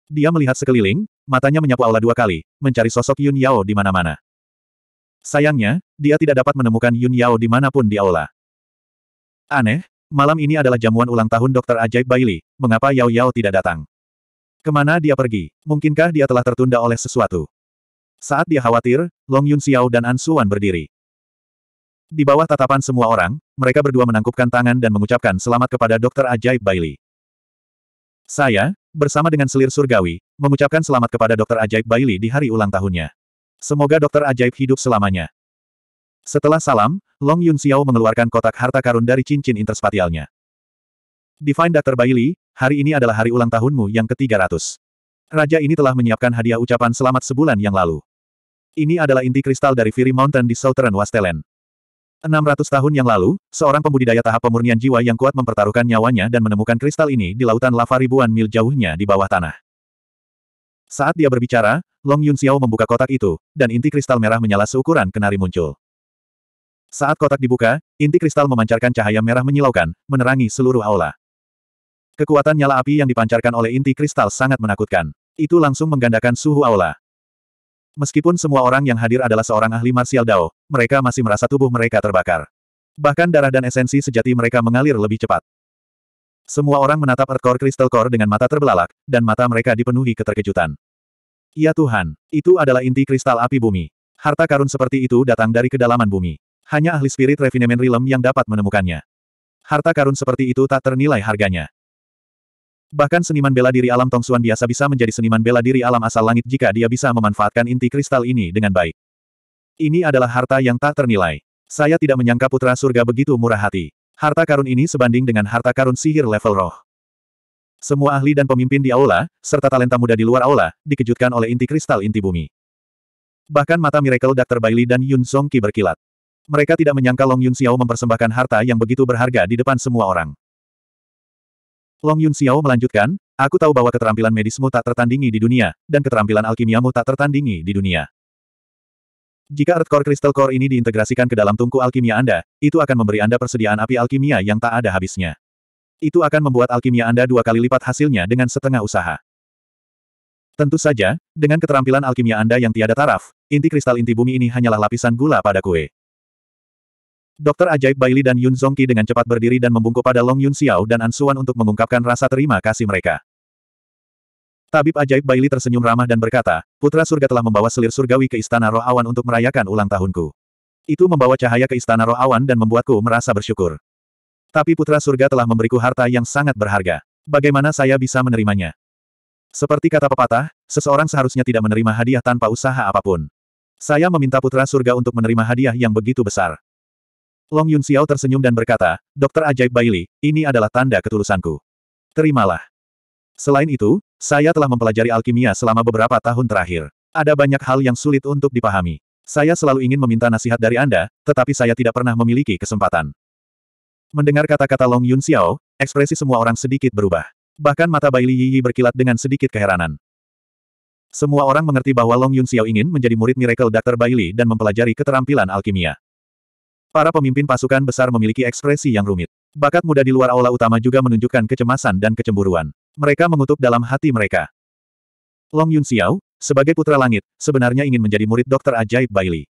Dia melihat sekeliling, matanya menyapu aula dua kali, mencari sosok Yun Yao di mana-mana. Sayangnya, dia tidak dapat menemukan Yun Yao di mana pun di aula. Aneh, malam ini adalah jamuan ulang tahun Dokter Ajaib Bailey, mengapa Yao Yao tidak datang? Ke mana dia pergi? Mungkinkah dia telah tertunda oleh sesuatu? Saat dia khawatir, Long Yun Xiao dan An Suan berdiri. Di bawah tatapan semua orang, mereka berdua menangkupkan tangan dan mengucapkan selamat kepada Dokter Ajaib Bailey. Saya, bersama dengan selir surgawi, mengucapkan selamat kepada Dokter Ajaib Bailey di hari ulang tahunnya. Semoga dokter ajaib hidup selamanya. Setelah salam, Long Yun Xiao mengeluarkan kotak harta karun dari cincin interspatialnya. Divine Dr. Bailey, hari ini adalah hari ulang tahunmu yang ke-300. Raja ini telah menyiapkan hadiah ucapan selamat sebulan yang lalu. Ini adalah inti kristal dari Fury Mountain di Southern Wastelen. 600 tahun yang lalu, seorang pembudidaya tahap pemurnian jiwa yang kuat mempertaruhkan nyawanya dan menemukan kristal ini di lautan lava ribuan mil jauhnya di bawah tanah. Saat dia berbicara, Long Yun Xiao membuka kotak itu, dan inti kristal merah menyala seukuran kenari muncul. Saat kotak dibuka, inti kristal memancarkan cahaya merah menyilaukan, menerangi seluruh aula. Kekuatan nyala api yang dipancarkan oleh inti kristal sangat menakutkan. Itu langsung menggandakan suhu aula. Meskipun semua orang yang hadir adalah seorang ahli martial Dao, mereka masih merasa tubuh mereka terbakar. Bahkan darah dan esensi sejati mereka mengalir lebih cepat. Semua orang menatap Earth Core Crystal Core dengan mata terbelalak, dan mata mereka dipenuhi keterkejutan. Ya Tuhan, itu adalah inti kristal api bumi. Harta karun seperti itu datang dari kedalaman bumi. Hanya ahli spirit refinement realm yang dapat menemukannya. Harta karun seperti itu tak ternilai harganya. Bahkan seniman bela diri alam Tongsuan biasa bisa menjadi seniman bela diri alam asal langit jika dia bisa memanfaatkan inti kristal ini dengan baik. Ini adalah harta yang tak ternilai. Saya tidak menyangka putra surga begitu murah hati. Harta karun ini sebanding dengan harta karun sihir level roh. Semua ahli dan pemimpin di aula, serta talenta muda di luar aula, dikejutkan oleh inti kristal inti bumi. Bahkan mata Miracle Dr. Bailey dan Yun Songqi berkilat. Mereka tidak menyangka Long Yun Xiao mempersembahkan harta yang begitu berharga di depan semua orang. Long Yun Xiao melanjutkan, aku tahu bahwa keterampilan medismu tak tertandingi di dunia, dan keterampilan alkimiamu tak tertandingi di dunia. Jika Earth Core Crystal Core ini diintegrasikan ke dalam tungku alkimia Anda, itu akan memberi Anda persediaan api alkimia yang tak ada habisnya. Itu akan membuat alkimia Anda dua kali lipat hasilnya dengan setengah usaha. Tentu saja, dengan keterampilan alkimia Anda yang tiada taraf, inti kristal inti bumi ini hanyalah lapisan gula pada kue. Dokter ajaib Bailey dan Yun Zongqi dengan cepat berdiri dan membungkuk pada Long Yun Xiao dan An Suan untuk mengungkapkan rasa terima kasih mereka. Tabib ajaib Bailey tersenyum ramah dan berkata, Putra surga telah membawa selir surgawi ke istana roh awan untuk merayakan ulang tahunku. Itu membawa cahaya ke istana roh awan dan membuatku merasa bersyukur. Tapi putra surga telah memberiku harta yang sangat berharga. Bagaimana saya bisa menerimanya? Seperti kata pepatah, seseorang seharusnya tidak menerima hadiah tanpa usaha apa pun. Saya meminta putra surga untuk menerima hadiah yang begitu besar. Long Yun Xiao tersenyum dan berkata, Dokter Ajaib Bailey, ini adalah tanda ketulusanku. Terimalah. Selain itu, saya telah mempelajari alkimia selama beberapa tahun terakhir. Ada banyak hal yang sulit untuk dipahami. Saya selalu ingin meminta nasihat dari Anda, tetapi saya tidak pernah memiliki kesempatan. Mendengar kata-kata Long Yun Xiao, ekspresi semua orang sedikit berubah. Bahkan mata Bailey Yi berkilat dengan sedikit keheranan. Semua orang mengerti bahwa Long Yun Xiao ingin menjadi murid Miracle Dr. Bailey dan mempelajari keterampilan alkimia. Para pemimpin pasukan besar memiliki ekspresi yang rumit. Bakat muda di luar aula utama juga menunjukkan kecemasan dan kecemburuan. Mereka mengutuk dalam hati mereka. Long Yun Xiao, sebagai putra langit, sebenarnya ingin menjadi murid dokter ajaib Bailey.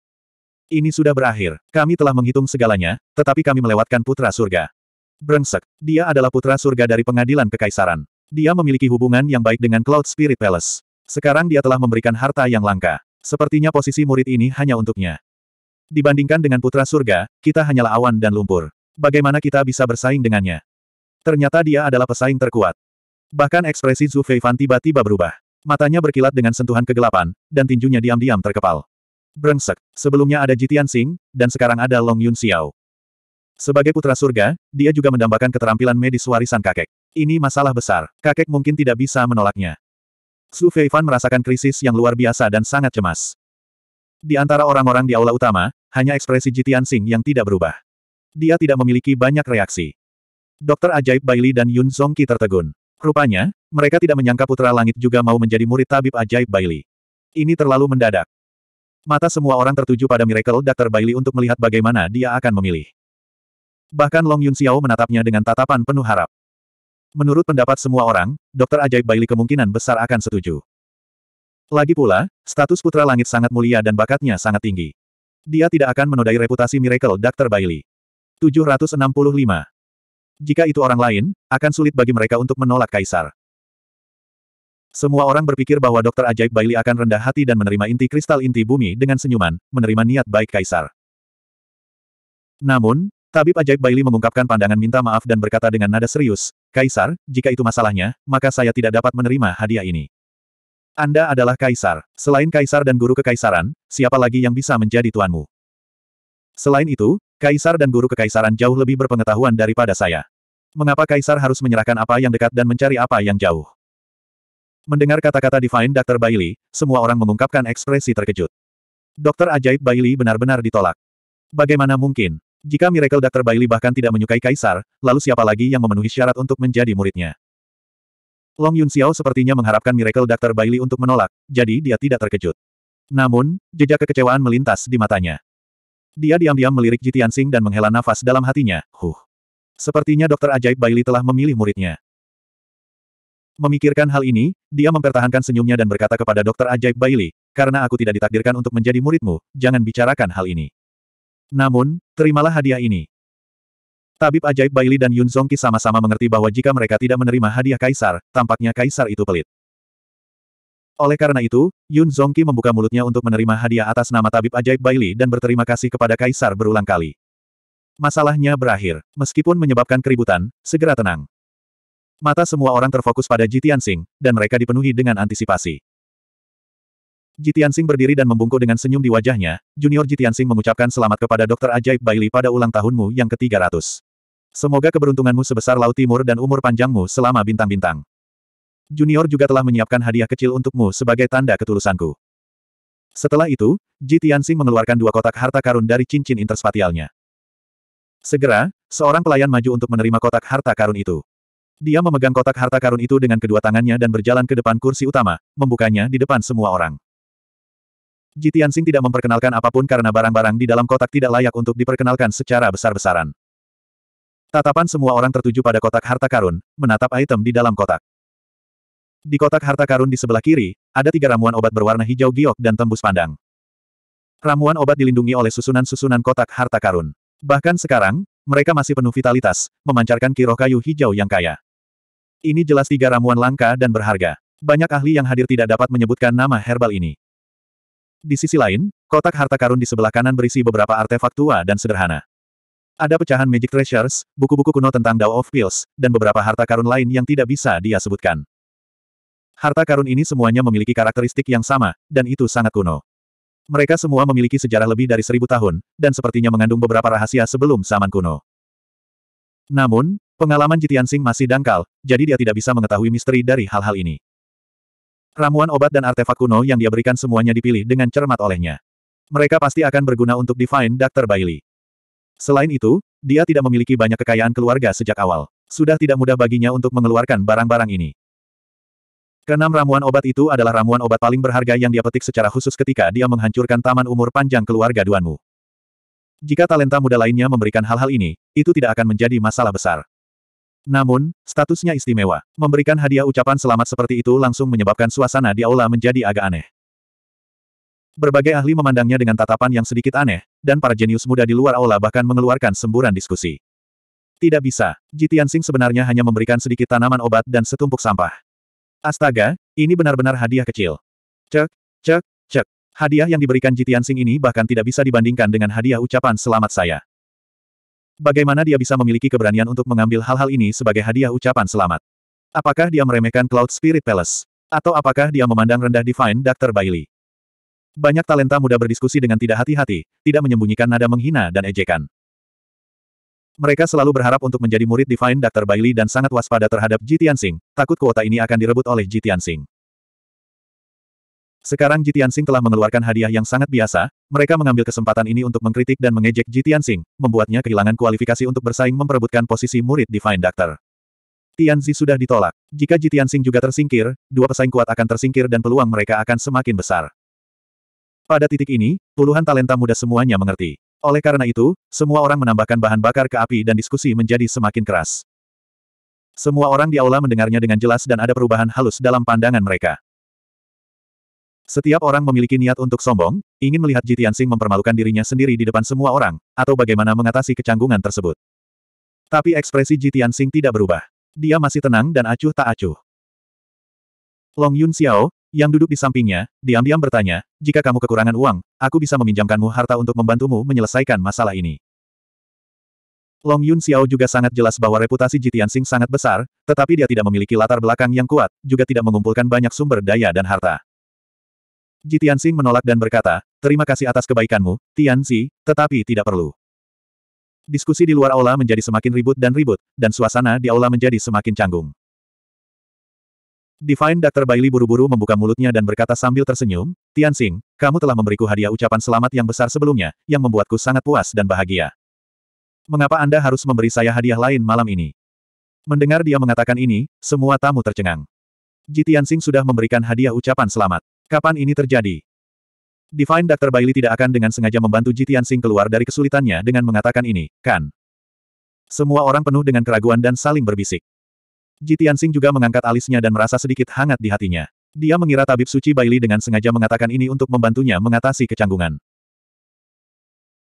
Ini sudah berakhir. Kami telah menghitung segalanya, tetapi kami melewatkan putra surga. Brengsek, dia adalah putra surga dari pengadilan kekaisaran. Dia memiliki hubungan yang baik dengan Cloud Spirit Palace. Sekarang dia telah memberikan harta yang langka. Sepertinya posisi murid ini hanya untuknya. Dibandingkan dengan putra surga, kita hanyalah awan dan lumpur. Bagaimana kita bisa bersaing dengannya? Ternyata dia adalah pesaing terkuat. Bahkan ekspresi Zhu Feifan tiba-tiba berubah. Matanya berkilat dengan sentuhan kegelapan, dan tinjunya diam-diam terkepal. Brengsek, sebelumnya ada Jitian Sing, dan sekarang ada Long Yun Xiao. Sebagai putra surga, dia juga mendambakan keterampilan medis warisan kakek. Ini masalah besar, kakek mungkin tidak bisa menolaknya. Su Feifan merasakan krisis yang luar biasa dan sangat cemas. Di antara orang-orang di aula utama, hanya ekspresi Jitian Sing yang tidak berubah. Dia tidak memiliki banyak reaksi. Dokter ajaib Bailey dan Yun Zongqi tertegun. Rupanya, mereka tidak menyangka putra langit juga mau menjadi murid tabib ajaib Bailey. Ini terlalu mendadak. Mata semua orang tertuju pada Miracle Dr. Bailey untuk melihat bagaimana dia akan memilih. Bahkan Long Yun Xiao menatapnya dengan tatapan penuh harap. Menurut pendapat semua orang, Dokter Ajaib Bailey kemungkinan besar akan setuju. Lagi pula, status Putra Langit sangat mulia dan bakatnya sangat tinggi. Dia tidak akan menodai reputasi Miracle Dr. Bailey. 765. Jika itu orang lain, akan sulit bagi mereka untuk menolak Kaisar. Semua orang berpikir bahwa Dokter Ajaib Bailey akan rendah hati dan menerima inti kristal inti bumi dengan senyuman, menerima niat baik Kaisar. Namun, Tabib Ajaib Bailey mengungkapkan pandangan minta maaf dan berkata dengan nada serius, Kaisar, jika itu masalahnya, maka saya tidak dapat menerima hadiah ini. Anda adalah kaisar. Selain kaisar dan guru kekaisaran, siapa lagi yang bisa menjadi tuanmu? Selain itu, kaisar dan guru kekaisaran jauh lebih berpengetahuan daripada saya. Mengapa kaisar harus menyerahkan apa yang dekat dan mencari apa yang jauh? Mendengar kata-kata Divine Dr. Bailey, semua orang mengungkapkan ekspresi terkejut. Dokter ajaib Bailey benar-benar ditolak. Bagaimana mungkin? Jika Miracle Dr. Bailey bahkan tidak menyukai kaisar, lalu siapa lagi yang memenuhi syarat untuk menjadi muridnya? Long Yun Xiao sepertinya mengharapkan Miracle Dr. Bailey untuk menolak, jadi dia tidak terkejut. Namun, jejak kekecewaan melintas di matanya. Dia diam-diam melirik Jitian Sing dan menghela nafas dalam hatinya, huh. Sepertinya Dokter Ajaib Bailey telah memilih muridnya. Memikirkan hal ini, dia mempertahankan senyumnya dan berkata kepada Dokter Ajaib Bailey, karena aku tidak ditakdirkan untuk menjadi muridmu, jangan bicarakan hal ini. Namun, terimalah hadiah ini. Tabib ajaib Bailey dan Yun Zongqi sama-sama mengerti bahwa jika mereka tidak menerima hadiah kaisar, tampaknya kaisar itu pelit. Oleh karena itu, Yun Zongqi membuka mulutnya untuk menerima hadiah atas nama tabib ajaib Bailey dan berterima kasih kepada kaisar berulang kali. Masalahnya berakhir. Meskipun menyebabkan keributan, segera tenang. Mata semua orang terfokus pada Jitian Sing, dan mereka dipenuhi dengan antisipasi. Jitian Sing berdiri dan membungkuk dengan senyum di wajahnya, Junior Jitian Sing mengucapkan selamat kepada Dokter Ajaib Bailey pada ulang tahunmu yang ke-300. Semoga keberuntunganmu sebesar Laut Timur dan umur panjangmu selama bintang-bintang. Junior juga telah menyiapkan hadiah kecil untukmu sebagai tanda ketulusanku. Setelah itu, Ji Tianxing mengeluarkan dua kotak harta karun dari cincin interspatialnya. Segera, seorang pelayan maju untuk menerima kotak harta karun itu. Dia memegang kotak harta karun itu dengan kedua tangannya dan berjalan ke depan kursi utama, membukanya di depan semua orang. Ji Tianxing tidak memperkenalkan apa pun karena barang-barang di dalam kotak tidak layak untuk diperkenalkan secara besar-besaran. Tatapan semua orang tertuju pada kotak harta karun, menatap item di dalam kotak. Di kotak harta karun di sebelah kiri, ada tiga ramuan obat berwarna hijau giok dan tembus pandang. Ramuan obat dilindungi oleh susunan-susunan kotak harta karun. Bahkan sekarang, mereka masih penuh vitalitas, memancarkan kiroh kayu hijau yang kaya. Ini jelas tiga ramuan langka dan berharga. Banyak ahli yang hadir tidak dapat menyebutkan nama herbal ini. Di sisi lain, kotak harta karun di sebelah kanan berisi beberapa artefak tua dan sederhana. Ada pecahan Magic Treasures, buku-buku kuno tentang Dao of Pills, dan beberapa harta karun lain yang tidak bisa dia sebutkan. Harta karun ini semuanya memiliki karakteristik yang sama, dan itu sangat kuno. Mereka semua memiliki sejarah lebih dari seribu tahun, dan sepertinya mengandung beberapa rahasia sebelum zaman kuno. Namun, pengalaman Jitiansing masih dangkal, jadi dia tidak bisa mengetahui misteri dari hal-hal ini. Ramuan obat dan artefak kuno yang dia berikan semuanya dipilih dengan cermat olehnya. Mereka pasti akan berguna untuk Divine Dr. Bailey. Selain itu, dia tidak memiliki banyak kekayaan keluarga sejak awal. Sudah tidak mudah baginya untuk mengeluarkan barang-barang ini. Keenam ramuan obat itu adalah ramuan obat paling berharga yang dia petik secara khusus ketika dia menghancurkan taman umur panjang keluarga Duanmu. Jika talenta muda lainnya memberikan hal-hal ini, itu tidak akan menjadi masalah besar. Namun, statusnya istimewa. Memberikan hadiah ucapan selamat seperti itu langsung menyebabkan suasana di aula menjadi agak aneh. Berbagai ahli memandangnya dengan tatapan yang sedikit aneh, dan para jenius muda di luar aula bahkan mengeluarkan semburan diskusi. Tidak bisa, Jitiansing sebenarnya hanya memberikan sedikit tanaman obat dan setumpuk sampah. Astaga, ini benar-benar hadiah kecil. Cek, cek, cek. Hadiah yang diberikan Jitiansing ini bahkan tidak bisa dibandingkan dengan hadiah ucapan selamat saya. Bagaimana dia bisa memiliki keberanian untuk mengambil hal-hal ini sebagai hadiah ucapan selamat? Apakah dia meremehkan Cloud Spirit Palace? Atau apakah dia memandang rendah Divine Dr. Bailey? Banyak talenta muda berdiskusi dengan tidak hati-hati, tidak menyembunyikan nada menghina dan ejekan. Mereka selalu berharap untuk menjadi murid Divine Dr. Bailey dan sangat waspada terhadap Jitiansing, takut kuota ini akan direbut oleh Jitiansing. Sekarang Jitiansing telah mengeluarkan hadiah yang sangat biasa, mereka mengambil kesempatan ini untuk mengkritik dan mengejek Jitiansing, membuatnya kehilangan kualifikasi untuk bersaing memperebutkan posisi murid Divine Doctor. Tianzi sudah ditolak. Jika Jitiansing juga tersingkir, dua pesaing kuat akan tersingkir dan peluang mereka akan semakin besar. Pada titik ini, puluhan talenta muda semuanya mengerti. Oleh karena itu, semua orang menambahkan bahan bakar ke api dan diskusi menjadi semakin keras. Semua orang di aula mendengarnya dengan jelas dan ada perubahan halus dalam pandangan mereka. Setiap orang memiliki niat untuk sombong, ingin melihat Jitiansing mempermalukan dirinya sendiri di depan semua orang, atau bagaimana mengatasi kecanggungan tersebut. Tapi ekspresi Jitiansing tidak berubah. Dia masih tenang dan acuh tak acuh. Long Yun Xiao, yang duduk di sampingnya, diam-diam bertanya, jika kamu kekurangan uang, aku bisa meminjamkanmu harta untuk membantumu menyelesaikan masalah ini. Long Yun Xiao juga sangat jelas bahwa reputasi Jitiansing sangat besar, tetapi dia tidak memiliki latar belakang yang kuat, juga tidak mengumpulkan banyak sumber daya dan harta. Jitiansing menolak dan berkata, terima kasih atas kebaikanmu, Tianzi, tetapi tidak perlu. Diskusi di luar aula menjadi semakin ribut dan ribut, dan suasana di aula menjadi semakin canggung. Divine Dr. Bailey buru-buru membuka mulutnya dan berkata sambil tersenyum, Tianxing, kamu telah memberiku hadiah ucapan selamat yang besar sebelumnya, yang membuatku sangat puas dan bahagia. Mengapa Anda harus memberi saya hadiah lain malam ini? Mendengar dia mengatakan ini, semua tamu tercengang. Ji Tianxing sudah memberikan hadiah ucapan selamat. Kapan ini terjadi? Divine Dr. Bailey tidak akan dengan sengaja membantu Ji Tianxing keluar dari kesulitannya dengan mengatakan ini, kan? Semua orang penuh dengan keraguan dan saling berbisik. Jitiansing juga mengangkat alisnya dan merasa sedikit hangat di hatinya. Dia mengira tabib suci Bailey dengan sengaja mengatakan ini untuk membantunya mengatasi kecanggungan.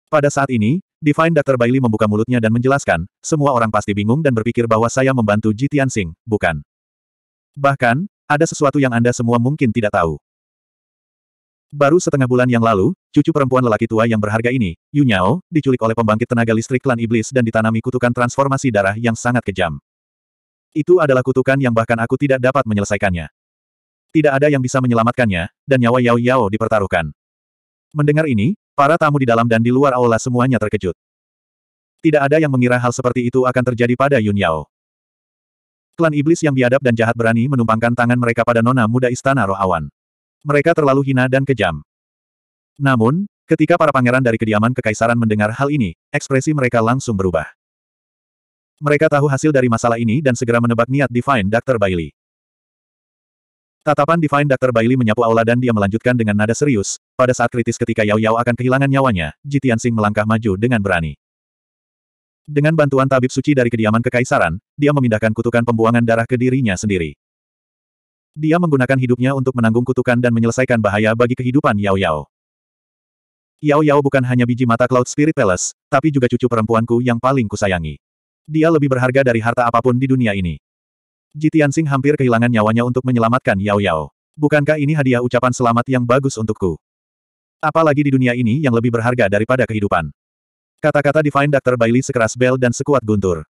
Pada saat ini, Divine Dr. Bailey membuka mulutnya dan menjelaskan, semua orang pasti bingung dan berpikir bahwa saya membantu Jitiansing, bukan? Bahkan, ada sesuatu yang Anda semua mungkin tidak tahu. Baru setengah bulan yang lalu, cucu perempuan lelaki tua yang berharga ini, Yu Nyao, diculik oleh pembangkit tenaga listrik klan iblis dan ditanami kutukan transformasi darah yang sangat kejam. Itu adalah kutukan yang bahkan aku tidak dapat menyelesaikannya. Tidak ada yang bisa menyelamatkannya, dan nyawa Yao Yao dipertaruhkan. Mendengar ini, para tamu di dalam dan di luar aula semuanya terkejut. Tidak ada yang mengira hal seperti itu akan terjadi pada Yun Yao. Klan iblis yang biadab dan jahat berani menumpangkan tangan mereka pada nona muda istana roh awan. Mereka terlalu hina dan kejam. Namun, ketika para pangeran dari kediaman kekaisaran mendengar hal ini, ekspresi mereka langsung berubah. Mereka tahu hasil dari masalah ini dan segera menebak niat Divine Dr. Bailey. Tatapan Divine Dr. Bailey menyapu aula dan dia melanjutkan dengan nada serius, pada saat kritis ketika Yao Yao akan kehilangan nyawanya, Jitian Sing melangkah maju dengan berani. Dengan bantuan tabib suci dari kediaman kekaisaran, dia memindahkan kutukan pembuangan darah ke dirinya sendiri. Dia menggunakan hidupnya untuk menanggung kutukan dan menyelesaikan bahaya bagi kehidupan Yao Yao. Yao Yao bukan hanya biji mata Cloud Spirit Palace, tapi juga cucu perempuanku yang paling kusayangi. Dia lebih berharga dari harta apa pun di dunia ini. Jitiansing hampir kehilangan nyawanya untuk menyelamatkan Yao Yao. Bukankah ini hadiah ucapan selamat yang bagus untukku? Apalagi di dunia ini yang lebih berharga daripada kehidupan. Kata-kata Divine Dr. Bailey sekeras bel dan sekuat guntur.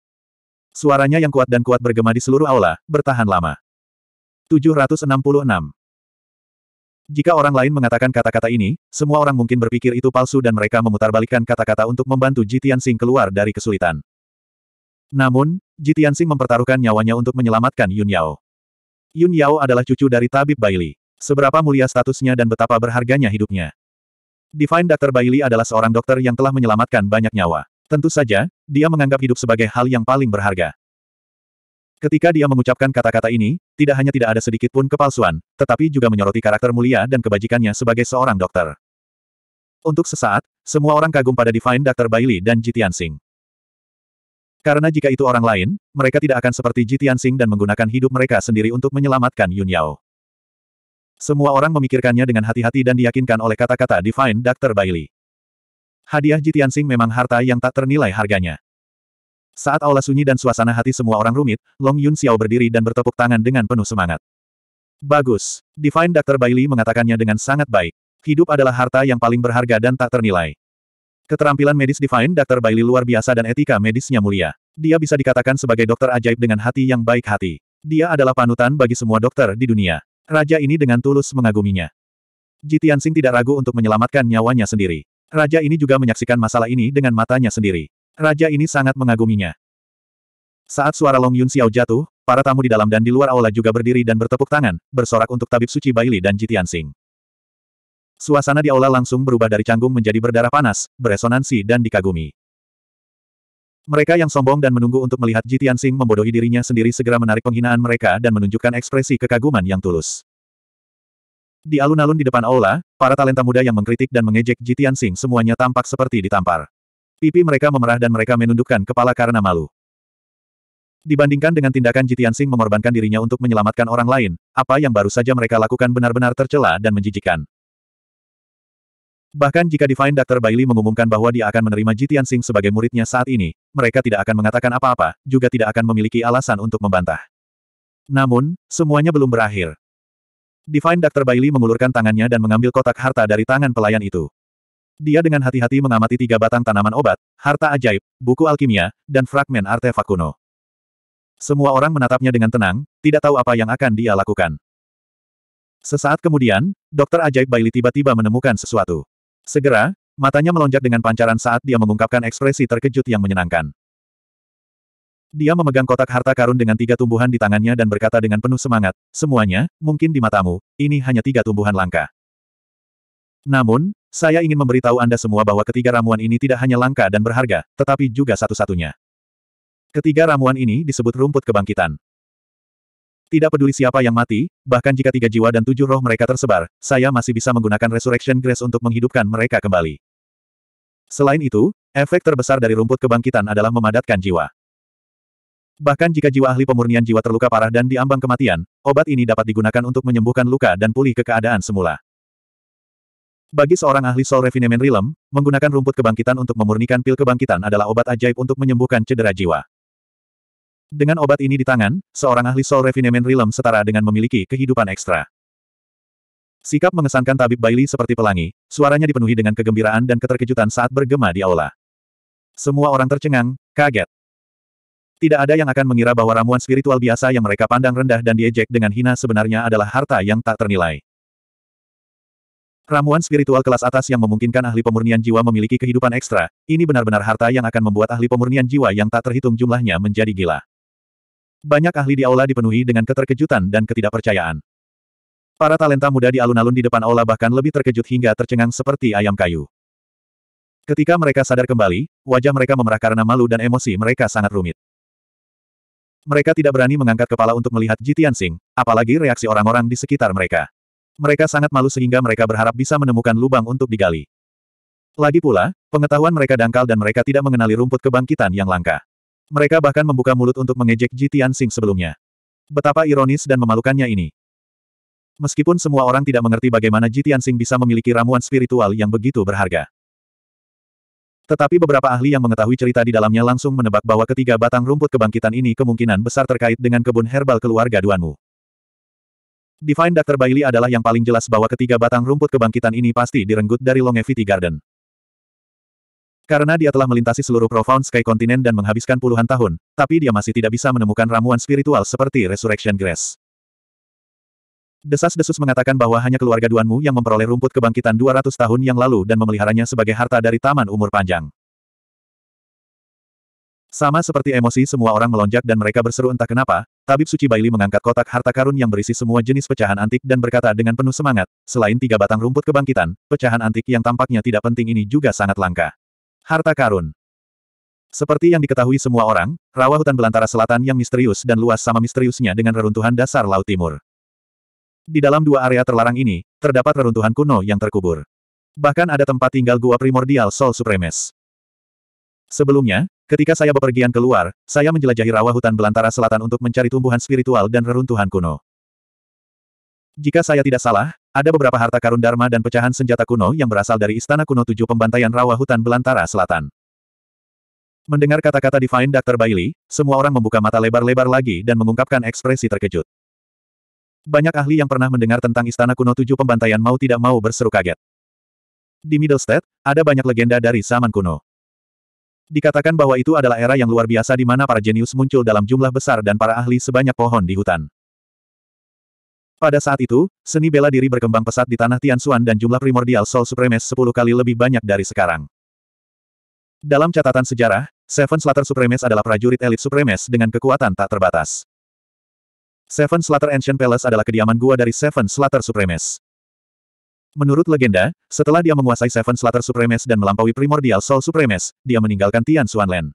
Suaranya yang kuat dan kuat bergema di seluruh aula, bertahan lama. 766. Jika orang lain mengatakan kata-kata ini, semua orang mungkin berpikir itu palsu dan mereka memutarbalikkan kata-kata untuk membantu Jitiansing keluar dari kesulitan. Namun, Jitiansing mempertaruhkan nyawanya untuk menyelamatkan Yun Yao. Yun Yao adalah cucu dari tabib Bailey. Seberapa mulia statusnya dan betapa berharganya hidupnya. Divine Dr. Bailey adalah seorang dokter yang telah menyelamatkan banyak nyawa. Tentu saja, dia menganggap hidup sebagai hal yang paling berharga. Ketika dia mengucapkan kata-kata ini, tidak hanya tidak ada sedikit pun kepalsuan, tetapi juga menyoroti karakter mulia dan kebajikannya sebagai seorang dokter. Untuk sesaat, semua orang kagum pada Divine Dr. Bailey dan Jitian Singh. Karena jika itu orang lain, mereka tidak akan seperti Jitian Singh dan menggunakan hidup mereka sendiri untuk menyelamatkan Yun Yao. Semua orang memikirkannya dengan hati-hati dan diyakinkan oleh kata-kata Divine Dr. Bailey. Hadiah Jitian Singh memang harta yang tak ternilai harganya. Saat aula sunyi dan suasana hati semua orang rumit, Long Yun Xiao berdiri dan bertepuk tangan dengan penuh semangat. Bagus. Divine Dr. Bailey mengatakannya dengan sangat baik. Hidup adalah harta yang paling berharga dan tak ternilai. Keterampilan medis Divine Dr. Bailey luar biasa dan etika medisnya mulia. Dia bisa dikatakan sebagai dokter ajaib dengan hati yang baik hati. Dia adalah panutan bagi semua dokter di dunia. Raja ini dengan tulus mengaguminya. Jitian Sing tidak ragu untuk menyelamatkan nyawanya sendiri. Raja ini juga menyaksikan masalah ini dengan matanya sendiri. Raja ini sangat mengaguminya. Saat suara Long Yun Xiao jatuh, para tamu di dalam dan di luar aula juga berdiri dan bertepuk tangan, bersorak untuk tabib suci Bailey dan Jitian Sing. Suasana di aula langsung berubah dari canggung menjadi berdarah panas, beresonansi dan dikagumi. Mereka yang sombong dan menunggu untuk melihat Jitian Sing membodohi dirinya sendiri segera menarik penghinaan mereka dan menunjukkan ekspresi kekaguman yang tulus. Di alun-alun di depan aula, para talenta muda yang mengkritik dan mengejek Jitian Sing semuanya tampak seperti ditampar. Pipi mereka memerah dan mereka menundukkan kepala karena malu. Dibandingkan dengan tindakan Jitian Sing mengorbankan dirinya untuk menyelamatkan orang lain, apa yang baru saja mereka lakukan benar-benar tercela dan menjijikan. Bahkan jika Divine Dr. Bailey mengumumkan bahwa dia akan menerima Jitian Sing sebagai muridnya saat ini, mereka tidak akan mengatakan apa-apa, juga tidak akan memiliki alasan untuk membantah. Namun, semuanya belum berakhir. Divine Dr. Bailey mengulurkan tangannya dan mengambil kotak harta dari tangan pelayan itu. Dia dengan hati-hati mengamati tiga batang tanaman obat, harta ajaib, buku alkimia, dan fragmen artefak kuno. Semua orang menatapnya dengan tenang, tidak tahu apa yang akan dia lakukan. Sesaat kemudian, dokter ajaib Bailey tiba-tiba menemukan sesuatu. Segera, matanya melonjak dengan pancaran saat dia mengungkapkan ekspresi terkejut yang menyenangkan. Dia memegang kotak harta karun dengan tiga tumbuhan di tangannya dan berkata dengan penuh semangat, semuanya, mungkin di matamu, ini hanya tiga tumbuhan langka. Namun, saya ingin memberitahu Anda semua bahwa ketiga ramuan ini tidak hanya langka dan berharga, tetapi juga satu-satunya. Ketiga ramuan ini disebut rumput kebangkitan. Tidak peduli siapa yang mati, bahkan jika tiga jiwa dan tujuh roh mereka tersebar, saya masih bisa menggunakan Resurrection Grace untuk menghidupkan mereka kembali. Selain itu, efek terbesar dari rumput kebangkitan adalah memadatkan jiwa. Bahkan jika jiwa ahli pemurnian jiwa terluka parah dan diambang kematian, obat ini dapat digunakan untuk menyembuhkan luka dan pulih ke keadaan semula. Bagi seorang ahli Soul Refinement Realm, menggunakan rumput kebangkitan untuk memurnikan pil kebangkitan adalah obat ajaib untuk menyembuhkan cedera jiwa. Dengan obat ini di tangan, seorang ahli Soul Refinement Realm setara dengan memiliki kehidupan ekstra. Sikap mengesankan tabib Bailey seperti pelangi, suaranya dipenuhi dengan kegembiraan dan keterkejutan saat bergema di aula. Semua orang tercengang, kaget. Tidak ada yang akan mengira bahwa ramuan spiritual biasa yang mereka pandang rendah dan diejek dengan hina sebenarnya adalah harta yang tak ternilai. Ramuan spiritual kelas atas yang memungkinkan ahli pemurnian jiwa memiliki kehidupan ekstra, ini benar-benar harta yang akan membuat ahli pemurnian jiwa yang tak terhitung jumlahnya menjadi gila. Banyak ahli di aula dipenuhi dengan keterkejutan dan ketidakpercayaan. Para talenta muda di alun-alun di depan aula bahkan lebih terkejut hingga tercengang seperti ayam kayu. Ketika mereka sadar kembali, wajah mereka memerah karena malu dan emosi mereka sangat rumit. Mereka tidak berani mengangkat kepala untuk melihat Jitian Sing, apalagi reaksi orang-orang di sekitar mereka. Mereka sangat malu sehingga mereka berharap bisa menemukan lubang untuk digali. Lagi pula, pengetahuan mereka dangkal dan mereka tidak mengenali rumput kebangkitan yang langka. Mereka bahkan membuka mulut untuk mengejek Jitian Sing sebelumnya. Betapa ironis dan memalukannya ini. Meskipun semua orang tidak mengerti bagaimana Jitian Sing bisa memiliki ramuan spiritual yang begitu berharga. Tetapi beberapa ahli yang mengetahui cerita di dalamnya langsung menebak bahwa ketiga batang rumput kebangkitan ini kemungkinan besar terkait dengan kebun herbal keluarga Duanmu. Divine Dr. Bailey adalah yang paling jelas bahwa ketiga batang rumput kebangkitan ini pasti direnggut dari Longevity Garden. Karena dia telah melintasi seluruh Profound Sky Continent dan menghabiskan puluhan tahun, tapi dia masih tidak bisa menemukan ramuan spiritual seperti Resurrection Grace. Desas-desus mengatakan bahwa hanya keluarga Duanmu yang memperoleh rumput kebangkitan 200 tahun yang lalu dan memeliharanya sebagai harta dari Taman Umur Panjang. Sama seperti emosi semua orang melonjak dan mereka berseru entah kenapa, Tabib Suci Bailey mengangkat kotak harta karun yang berisi semua jenis pecahan antik dan berkata dengan penuh semangat, selain tiga batang rumput kebangkitan, pecahan antik yang tampaknya tidak penting ini juga sangat langka. Harta karun. Seperti yang diketahui semua orang, rawa hutan belantara selatan yang misterius dan luas sama misteriusnya dengan reruntuhan dasar Laut Timur. Di dalam dua area terlarang ini, terdapat reruntuhan kuno yang terkubur. Bahkan ada tempat tinggal gua primordial Sol Supremes. Sebelumnya, Ketika saya bepergian keluar, saya menjelajahi rawa hutan belantara selatan untuk mencari tumbuhan spiritual dan reruntuhan kuno. Jika saya tidak salah, ada beberapa harta karun Dharma dan pecahan senjata kuno yang berasal dari istana kuno tujuh pembantaian rawa hutan belantara selatan. Mendengar kata-kata Divine Dr. Bailey, semua orang membuka mata lebar-lebar lagi dan mengungkapkan ekspresi terkejut. Banyak ahli yang pernah mendengar tentang istana kuno tujuh pembantaian mau tidak mau berseru kaget. Di Middlestead, ada banyak legenda dari zaman kuno. Dikatakan bahwa itu adalah era yang luar biasa di mana para jenius muncul dalam jumlah besar dan para ahli sebanyak pohon di hutan. Pada saat itu, seni bela diri berkembang pesat di tanah Tianxuan dan jumlah primordial Soul Supremes 10 kali lebih banyak dari sekarang. Dalam catatan sejarah, Seven Slater Supremes adalah prajurit elit Supremes dengan kekuatan tak terbatas. Seven Slater Ancient Palace adalah kediaman gua dari Seven Slater Supremes. Menurut legenda, setelah dia menguasai Seven Slater Supremes dan melampaui Primordial Soul Supremes, dia meninggalkan Tian Xuanlen.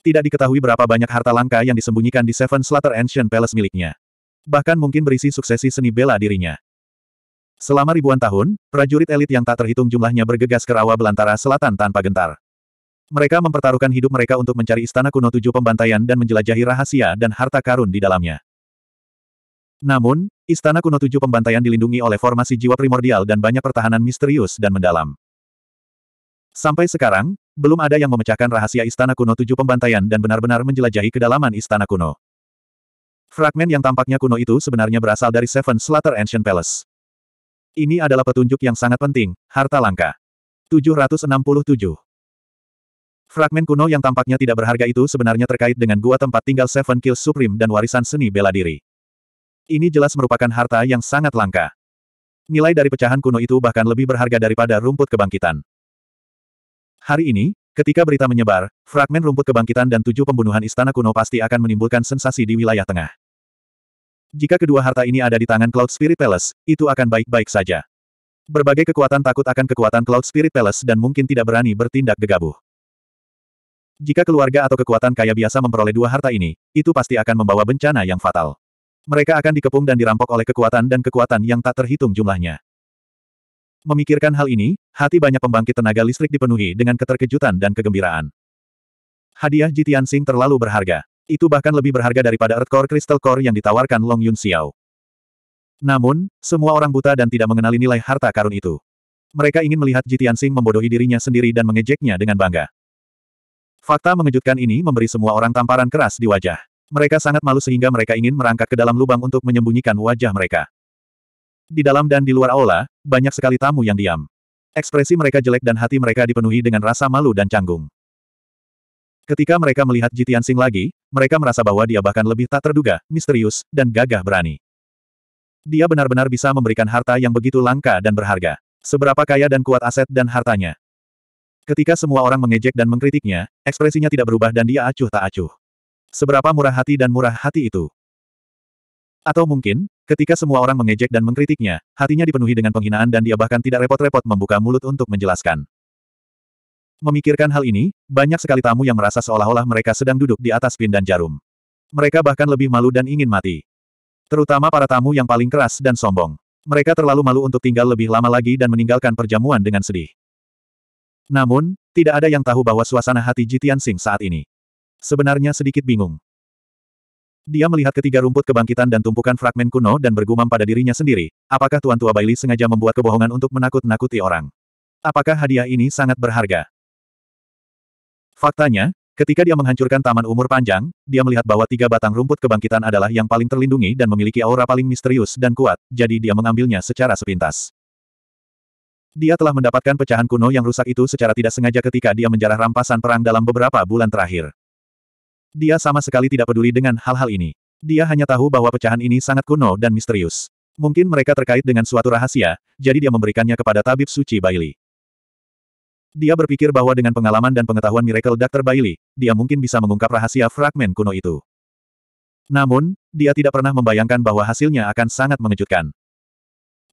Tidak diketahui berapa banyak harta langka yang disembunyikan di Seven Slater Ancient Palace miliknya. Bahkan mungkin berisi suksesi seni bela dirinya. Selama ribuan tahun, prajurit elit yang tak terhitung jumlahnya bergegas ke rawa belantara selatan tanpa gentar. Mereka mempertaruhkan hidup mereka untuk mencari istana kuno tujuh pembantaian dan menjelajahi rahasia dan harta karun di dalamnya. Namun, istana kuno tujuh pembantaian dilindungi oleh formasi jiwa primordial dan banyak pertahanan misterius dan mendalam. Sampai sekarang, belum ada yang memecahkan rahasia istana kuno tujuh pembantaian dan benar-benar menjelajahi kedalaman istana kuno. Fragmen yang tampaknya kuno itu sebenarnya berasal dari Seven Slaughter Ancient Palace. Ini adalah petunjuk yang sangat penting, harta langka. 767 Fragmen kuno yang tampaknya tidak berharga itu sebenarnya terkait dengan gua tempat tinggal Seven Kills Supreme dan warisan seni bela diri. Ini jelas merupakan harta yang sangat langka. Nilai dari pecahan kuno itu bahkan lebih berharga daripada rumput kebangkitan. Hari ini, ketika berita menyebar, fragmen rumput kebangkitan dan tujuh pembunuhan istana kuno pasti akan menimbulkan sensasi di wilayah tengah. Jika kedua harta ini ada di tangan Cloud Spirit Palace, itu akan baik-baik saja. Berbagai kekuatan takut akan kekuatan Cloud Spirit Palace dan mungkin tidak berani bertindak gegabah. Jika keluarga atau kekuatan kaya biasa memperoleh dua harta ini, itu pasti akan membawa bencana yang fatal. Mereka akan dikepung dan dirampok oleh kekuatan dan kekuatan yang tak terhitung jumlahnya. Memikirkan hal ini, hati banyak pembangkit tenaga listrik dipenuhi dengan keterkejutan dan kegembiraan. Hadiah Jitian Sing terlalu berharga. Itu bahkan lebih berharga daripada Earth Core Crystal Core yang ditawarkan Long Yun Xiao. Namun, semua orang buta dan tidak mengenali nilai harta karun itu. Mereka ingin melihat Jitian Sing membodohi dirinya sendiri dan mengejeknya dengan bangga. Fakta mengejutkan ini memberi semua orang tamparan keras di wajah. Mereka sangat malu sehingga mereka ingin merangkak ke dalam lubang untuk menyembunyikan wajah mereka. Di dalam dan di luar aula, banyak sekali tamu yang diam. Ekspresi mereka jelek dan hati mereka dipenuhi dengan rasa malu dan canggung. Ketika mereka melihat Jitian Sing lagi, mereka merasa bahwa dia bahkan lebih tak terduga, misterius, dan gagah berani. Dia benar-benar bisa memberikan harta yang begitu langka dan berharga. Seberapa kaya dan kuat aset dan hartanya. Ketika semua orang mengejek dan mengkritiknya, ekspresinya tidak berubah dan dia acuh tak acuh. Seberapa murah hati dan murah hati itu? Atau mungkin, ketika semua orang mengejek dan mengkritiknya, hatinya dipenuhi dengan penghinaan dan dia bahkan tidak repot-repot membuka mulut untuk menjelaskan. Memikirkan hal ini, banyak sekali tamu yang merasa seolah-olah mereka sedang duduk di atas pin dan jarum. Mereka bahkan lebih malu dan ingin mati. Terutama para tamu yang paling keras dan sombong. Mereka terlalu malu untuk tinggal lebih lama lagi dan meninggalkan perjamuan dengan sedih. Namun, tidak ada yang tahu bahwa suasana hati Jitian Sing saat ini. Sebenarnya sedikit bingung. Dia melihat ketiga rumput kebangkitan dan tumpukan fragmen kuno dan bergumam pada dirinya sendiri, apakah Tuan Tua Bailey sengaja membuat kebohongan untuk menakut-nakuti orang? Apakah hadiah ini sangat berharga? Faktanya, ketika dia menghancurkan taman umur panjang, dia melihat bahwa tiga batang rumput kebangkitan adalah yang paling terlindungi dan memiliki aura paling misterius dan kuat, jadi dia mengambilnya secara sepintas. Dia telah mendapatkan pecahan kuno yang rusak itu secara tidak sengaja ketika dia menjarah rampasan perang dalam beberapa bulan terakhir. Dia sama sekali tidak peduli dengan hal-hal ini. Dia hanya tahu bahwa pecahan ini sangat kuno dan misterius. Mungkin mereka terkait dengan suatu rahasia, jadi dia memberikannya kepada tabib suci Bailey. Dia berpikir bahwa dengan pengalaman dan pengetahuan Miracle Dr. Bailey, dia mungkin bisa mengungkap rahasia fragmen kuno itu. Namun, dia tidak pernah membayangkan bahwa hasilnya akan sangat mengejutkan.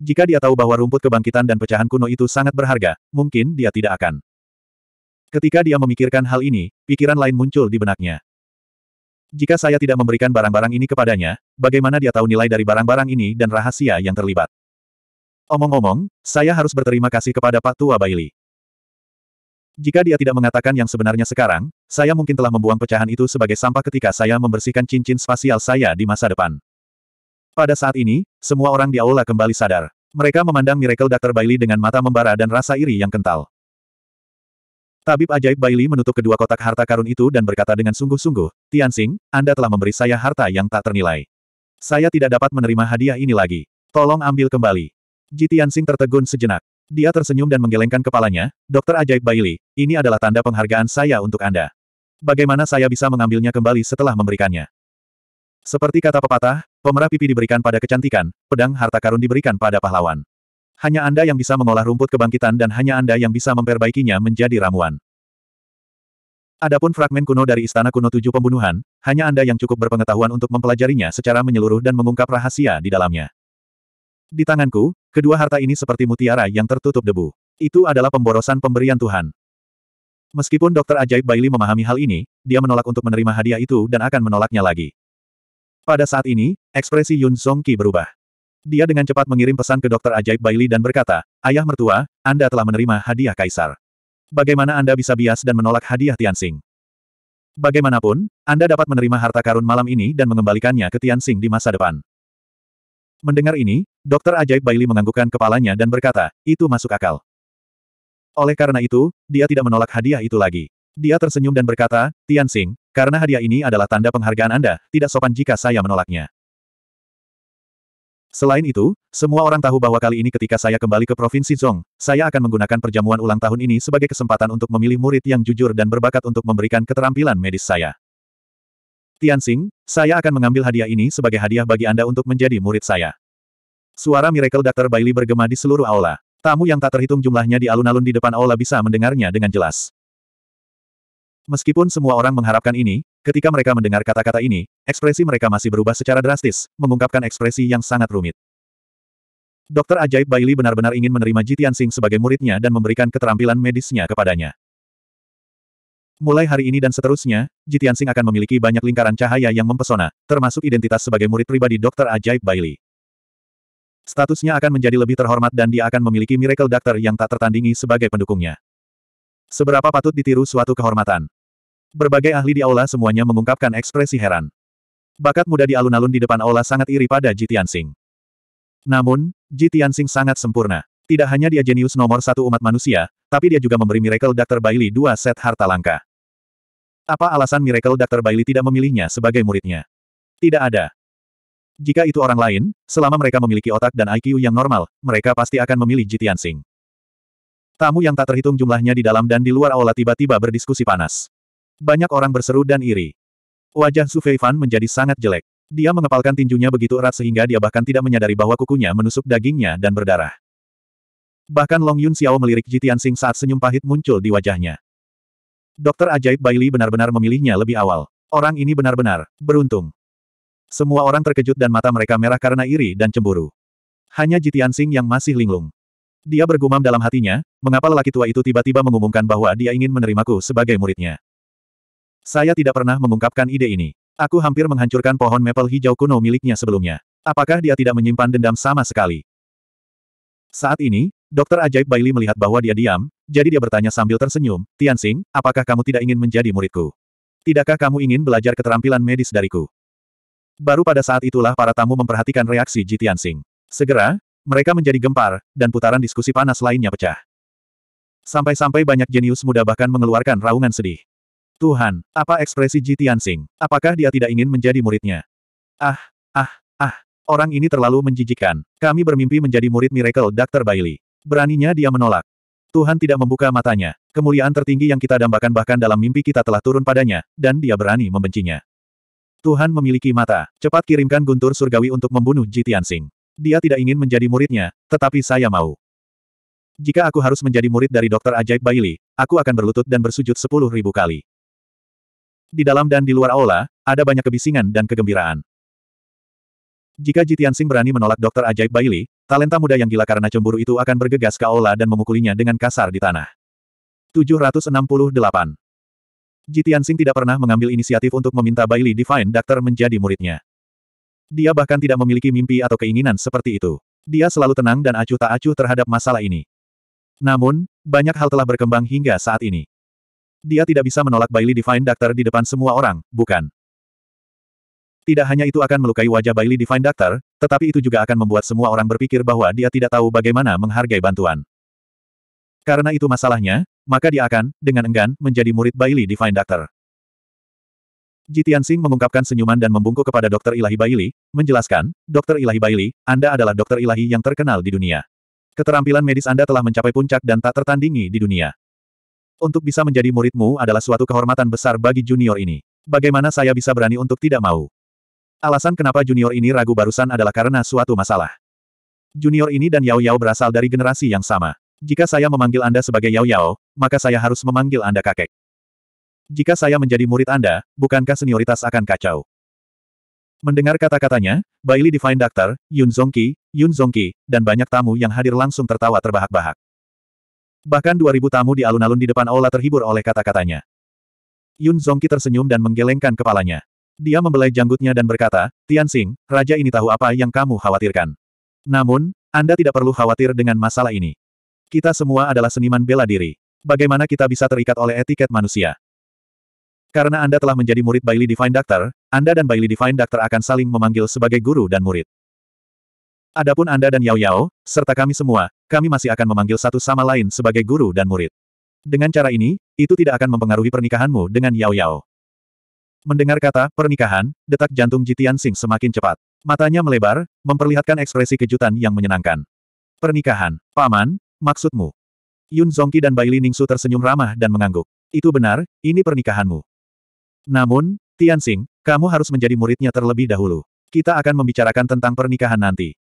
Jika dia tahu bahwa rumput kebangkitan dan pecahan kuno itu sangat berharga, mungkin dia tidak akan. Ketika dia memikirkan hal ini, pikiran lain muncul di benaknya. Jika saya tidak memberikan barang-barang ini kepadanya, bagaimana dia tahu nilai dari barang-barang ini dan rahasia yang terlibat? Omong-omong, saya harus berterima kasih kepada Pak Tua Bailey. Jika dia tidak mengatakan yang sebenarnya sekarang, saya mungkin telah membuang pecahan itu sebagai sampah ketika saya membersihkan cincin spasial saya di masa depan. Pada saat ini, semua orang di aula kembali sadar. Mereka memandang Miracle Dr. Bailey dengan mata membara dan rasa iri yang kental. Tabib ajaib Bailey menutup kedua kotak harta karun itu dan berkata dengan sungguh-sungguh, Tianxing, Anda telah memberi saya harta yang tak ternilai. Saya tidak dapat menerima hadiah ini lagi. Tolong ambil kembali. Ji Tianxing tertegun sejenak. Dia tersenyum dan menggelengkan kepalanya, Dokter Ajaib Bailey, ini adalah tanda penghargaan saya untuk Anda. Bagaimana saya bisa mengambilnya kembali setelah memberikannya? Seperti kata pepatah, pemerah pipi diberikan pada kecantikan, pedang harta karun diberikan pada pahlawan. Hanya Anda yang bisa mengolah rumput kebangkitan dan hanya Anda yang bisa memperbaikinya menjadi ramuan. Adapun fragmen kuno dari Istana Kuno Tujuh Pembunuhan, hanya Anda yang cukup berpengetahuan untuk mempelajarinya secara menyeluruh dan mengungkap rahasia di dalamnya. Di tanganku, kedua harta ini seperti mutiara yang tertutup debu. Itu adalah pemborosan pemberian Tuhan. Meskipun Dokter Ajaib Bailey memahami hal ini, dia menolak untuk menerima hadiah itu dan akan menolaknya lagi. Pada saat ini, ekspresi Yun Songqi berubah. Dia dengan cepat mengirim pesan ke dokter ajaib Bailey dan berkata, Ayah mertua, Anda telah menerima hadiah kaisar. Bagaimana Anda bisa bias dan menolak hadiah Tianxing? Bagaimanapun, Anda dapat menerima harta karun malam ini dan mengembalikannya ke Tianxing di masa depan. Mendengar ini, dokter ajaib Bailey menganggukkan kepalanya dan berkata, itu masuk akal. Oleh karena itu, dia tidak menolak hadiah itu lagi. Dia tersenyum dan berkata, Tianxing, karena hadiah ini adalah tanda penghargaan Anda, tidak sopan jika saya menolaknya. Selain itu, semua orang tahu bahwa kali ini ketika saya kembali ke Provinsi Zhong, saya akan menggunakan perjamuan ulang tahun ini sebagai kesempatan untuk memilih murid yang jujur dan berbakat untuk memberikan keterampilan medis saya. Tianxing, saya akan mengambil hadiah ini sebagai hadiah bagi Anda untuk menjadi murid saya. Suara Miracle Dr. Bailey bergema di seluruh aula. Tamu yang tak terhitung jumlahnya di alun-alun di depan aula bisa mendengarnya dengan jelas. Meskipun semua orang mengharapkan ini, ketika mereka mendengar kata-kata ini, ekspresi mereka masih berubah secara drastis, mengungkapkan ekspresi yang sangat rumit. Dokter ajaib Bailey benar-benar ingin menerima Jitian Sing sebagai muridnya dan memberikan keterampilan medisnya kepadanya. Mulai hari ini dan seterusnya, Jitian Sing akan memiliki banyak lingkaran cahaya yang mempesona, termasuk identitas sebagai murid pribadi Dokter ajaib Bailey. Statusnya akan menjadi lebih terhormat dan dia akan memiliki Miracle Doctor yang tak tertandingi sebagai pendukungnya. Seberapa patut ditiru suatu kehormatan? Berbagai ahli di aula semuanya mengungkapkan ekspresi heran. Bakat muda di alun-alun di depan aula sangat iri pada Ji Tianxing. Namun, Ji Tianxing sangat sempurna. Tidak hanya dia jenius nomor satu umat manusia, tapi dia juga memberi Miracle Dr. Bailey dua set harta langka. Apa alasan Miracle Dr. Bailey tidak memilihnya sebagai muridnya? Tidak ada. Jika itu orang lain, selama mereka memiliki otak dan IQ yang normal, mereka pasti akan memilih Ji Tianxing. Tamu yang tak terhitung jumlahnya di dalam dan di luar aula tiba-tiba berdiskusi panas. Banyak orang berseru dan iri. Wajah Su Feifan menjadi sangat jelek. Dia mengepalkan tinjunya begitu erat sehingga dia bahkan tidak menyadari bahwa kukunya menusuk dagingnya dan berdarah. Bahkan Long Yun Xiao melirik Jitian Sing saat senyum pahit muncul di wajahnya. Dokter ajaib Bailey benar-benar memilihnya lebih awal. Orang ini benar-benar beruntung. Semua orang terkejut dan mata mereka merah karena iri dan cemburu. Hanya Jitian Sing yang masih linglung. Dia bergumam dalam hatinya, mengapa lelaki tua itu tiba-tiba mengumumkan bahwa dia ingin menerimaku sebagai muridnya. Saya tidak pernah mengungkapkan ide ini. Aku hampir menghancurkan pohon maple hijau kuno miliknya sebelumnya. Apakah dia tidak menyimpan dendam sama sekali? Saat ini, Dokter Ajaib Bailey melihat bahwa dia diam, jadi dia bertanya sambil tersenyum, Tianxing, apakah kamu tidak ingin menjadi muridku? Tidakkah kamu ingin belajar keterampilan medis dariku? Baru pada saat itulah para tamu memperhatikan reaksi Ji Tianxing. Segera, mereka menjadi gempar, dan putaran diskusi panas lainnya pecah. Sampai-sampai banyak jenius muda bahkan mengeluarkan raungan sedih. Tuhan, apa ekspresi Ji Tianxing? Apakah dia tidak ingin menjadi muridnya? Ah, ah, ah, orang ini terlalu menjijikkan. Kami bermimpi menjadi murid Miracle Dr. Bailey. Beraninya dia menolak. Tuhan tidak membuka matanya. Kemuliaan tertinggi yang kita dambakan bahkan dalam mimpi kita telah turun padanya, dan dia berani membencinya. Tuhan memiliki mata. Cepat kirimkan guntur surgawi untuk membunuh Ji Tianxing. Dia tidak ingin menjadi muridnya, tetapi saya mau. Jika aku harus menjadi murid dari dokter ajaib Bailey, aku akan berlutut dan bersujud sepuluh ribu kali. Di dalam dan di luar aula, ada banyak kebisingan dan kegembiraan. Jika Jitiansing berani menolak dokter ajaib Bailey, talenta muda yang gila karena cemburu itu akan bergegas ke aula dan memukulinya dengan kasar di tanah. 768. Jitiansing tidak pernah mengambil inisiatif untuk meminta Bailey Divine Doctor menjadi muridnya. Dia bahkan tidak memiliki mimpi atau keinginan seperti itu. Dia selalu tenang dan acuh tak acuh terhadap masalah ini. Namun, banyak hal telah berkembang hingga saat ini. Dia tidak bisa menolak Bailey Divine Doctor di depan semua orang, bukan? Tidak hanya itu akan melukai wajah Bailey Divine Doctor, tetapi itu juga akan membuat semua orang berpikir bahwa dia tidak tahu bagaimana menghargai bantuan. Karena itu masalahnya, maka dia akan, dengan enggan, menjadi murid Bailey Divine Doctor. Jitiansing mengungkapkan senyuman dan membungkuk kepada Dokter Ilahi Bailey, menjelaskan, Dokter Ilahi Bailey, Anda adalah dokter ilahi yang terkenal di dunia. Keterampilan medis Anda telah mencapai puncak dan tak tertandingi di dunia. Untuk bisa menjadi muridmu adalah suatu kehormatan besar bagi junior ini. Bagaimana saya bisa berani untuk tidak mau? Alasan kenapa junior ini ragu barusan adalah karena suatu masalah. Junior ini dan Yao Yao berasal dari generasi yang sama. Jika saya memanggil Anda sebagai Yao Yao, maka saya harus memanggil Anda kakek. Jika saya menjadi murid Anda, bukankah senioritas akan kacau? Mendengar kata-katanya, Bailey Divine Doctor, Yun Zongqi, Yun Zongqi, dan banyak tamu yang hadir langsung tertawa terbahak-bahak. Bahkan 2000 tamu di alun-alun di depan aula terhibur oleh kata-katanya. Yun Zongqi tersenyum dan menggelengkan kepalanya. Dia membelai janggutnya dan berkata, Tian Xing, raja ini tahu apa yang kamu khawatirkan. Namun, Anda tidak perlu khawatir dengan masalah ini. Kita semua adalah seniman bela diri. Bagaimana kita bisa terikat oleh etiket manusia? Karena Anda telah menjadi murid Bailey Divine Doctor, Anda dan Bailey Divine Doctor akan saling memanggil sebagai guru dan murid. Adapun Anda dan Yao Yao, serta kami semua, kami masih akan memanggil satu sama lain sebagai guru dan murid. Dengan cara ini, itu tidak akan mempengaruhi pernikahanmu dengan Yao Yao. Mendengar kata pernikahan, detak jantung Jitian Sing semakin cepat. Matanya melebar, memperlihatkan ekspresi kejutan yang menyenangkan. Pernikahan, paman, maksudmu? Yun Zongqi dan Bailey Ningsu tersenyum ramah dan mengangguk. Itu benar, ini pernikahanmu. Namun, Tianxing, kamu harus menjadi muridnya terlebih dahulu. Kita akan membicarakan tentang pernikahan nanti.